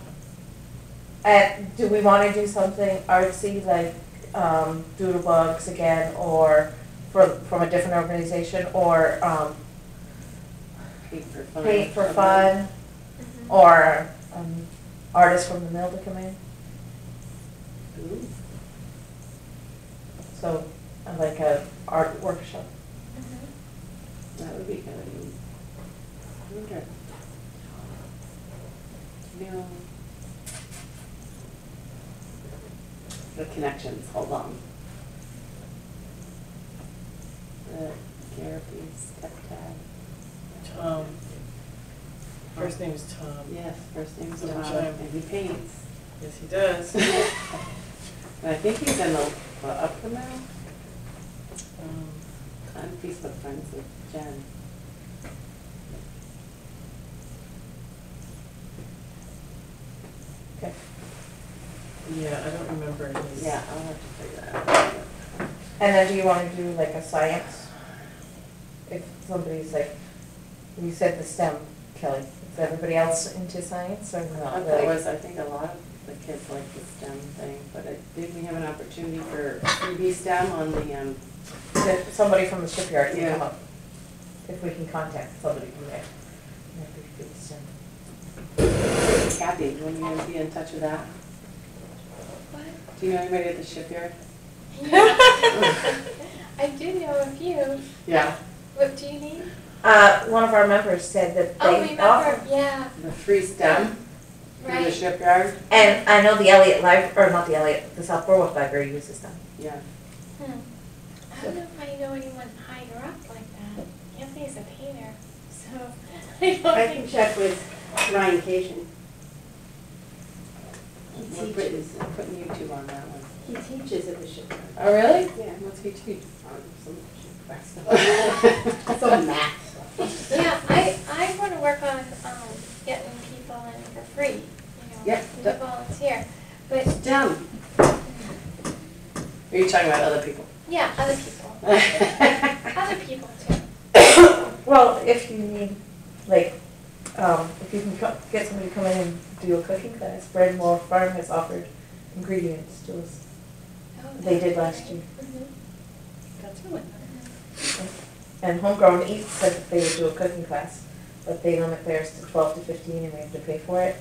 and do we wanna do something artsy, like, um, doodle bugs again, or from, from a different organization, or, um, Paint for fun. paint for fun, Mhm. or, um, artists from the mill to come in? Ooh. So, uh, like a art workshop. That would be good. I wonder. You know. The connections, hold on. The Garapi's stepdad. Tom, first name is Tom. Yes, first name's Double Tom, and he paints. Yes, he does. *laughs* And I think he's in the, the upper middle. Um, I'm Facebook friends with Jen. Okay. Yeah, I don't remember his. Yeah, I'll have to figure that out. And then do you wanna do like a science? If somebody's like, you said the STEM, Kelly, is everybody else into science or I not thought that really? was, I think a lot of the kids like the STEM thing, but I, did we have an opportunity for freebie STEM on the, um, That Somebody from the shipyard can Yeah. come up, if we can contact somebody from there. That'd be good STEM. Kathy, when you gonna be in touch with that? What? Do you know anybody at the shipyard? *laughs* I do know a few. Yeah. What do you need? Uh, one of our members said that Oh, they remember, offer, yeah, The free STEM through the right. shipyard? and I know the Eliot Lib, or not the Eliot, the South Berwick Library uses them. Yeah. Hmm. I don't know if I know anyone higher up like that. Anthony's a painter, so *laughs* I don't I can think. check with Ryan Cation. He We're teaches, putting, I'm putting you two on that one. he teaches at the shipyard. Oh, really? Yeah. What's he teach? Um, Some *laughs* some math. Yeah, I, I wanna work on, um, getting people in for free, you know, Yeah, to that- volunteer. But, STEM. Are you talking about other people? yeah, other people, *laughs* other people too. *coughs* Well, if you need, like, um, if you can get somebody to come in and do a cooking class, Brandmoore Farm has offered ingredients to us. Oh, They did last year. Mhm. That's really And Homegrown Eats said that they would do a cooking class, but they limit theirs to twelve to fifteen and we have to pay for it.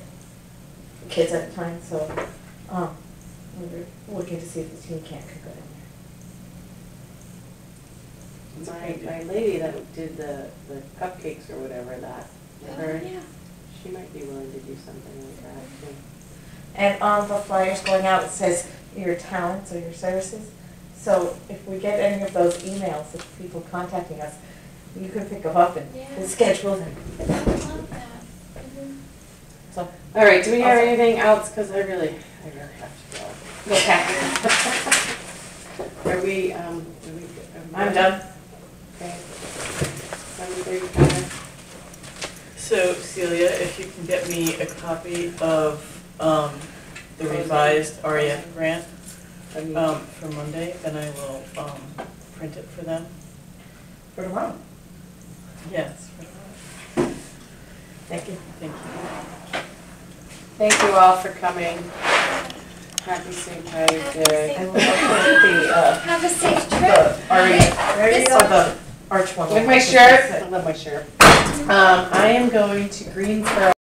Kids at a time, so, um, we we're looking to see if the camp could go down My, my lady that did the, the cupcakes or whatever that, Oh, her, yeah. she might be willing to do something like that too. And on the flyers going out, it says your talents or your services. So if we get any of those emails of people contacting us, you can pick them up and Yeah. and schedule them. I love that. Mhm. So, All right, do we have Awesome. anything else? Cause I really, I really have to go. okay, *laughs* Are we, um, are we? are we I'm done. Okay. So Celia, if you can get me a copy of, um, the revised REF grant, um, for Monday, then I will, um, print it for them. For tomorrow. Yes. for tomorrow. Thank you. Thank you. Thank you all for coming. Happy St. Patrick's Day. And we'll look the, uh, Have a safe trip. the REF, This or the arch one. With my shirt, I love my shirt. Um, I am going to Greensboro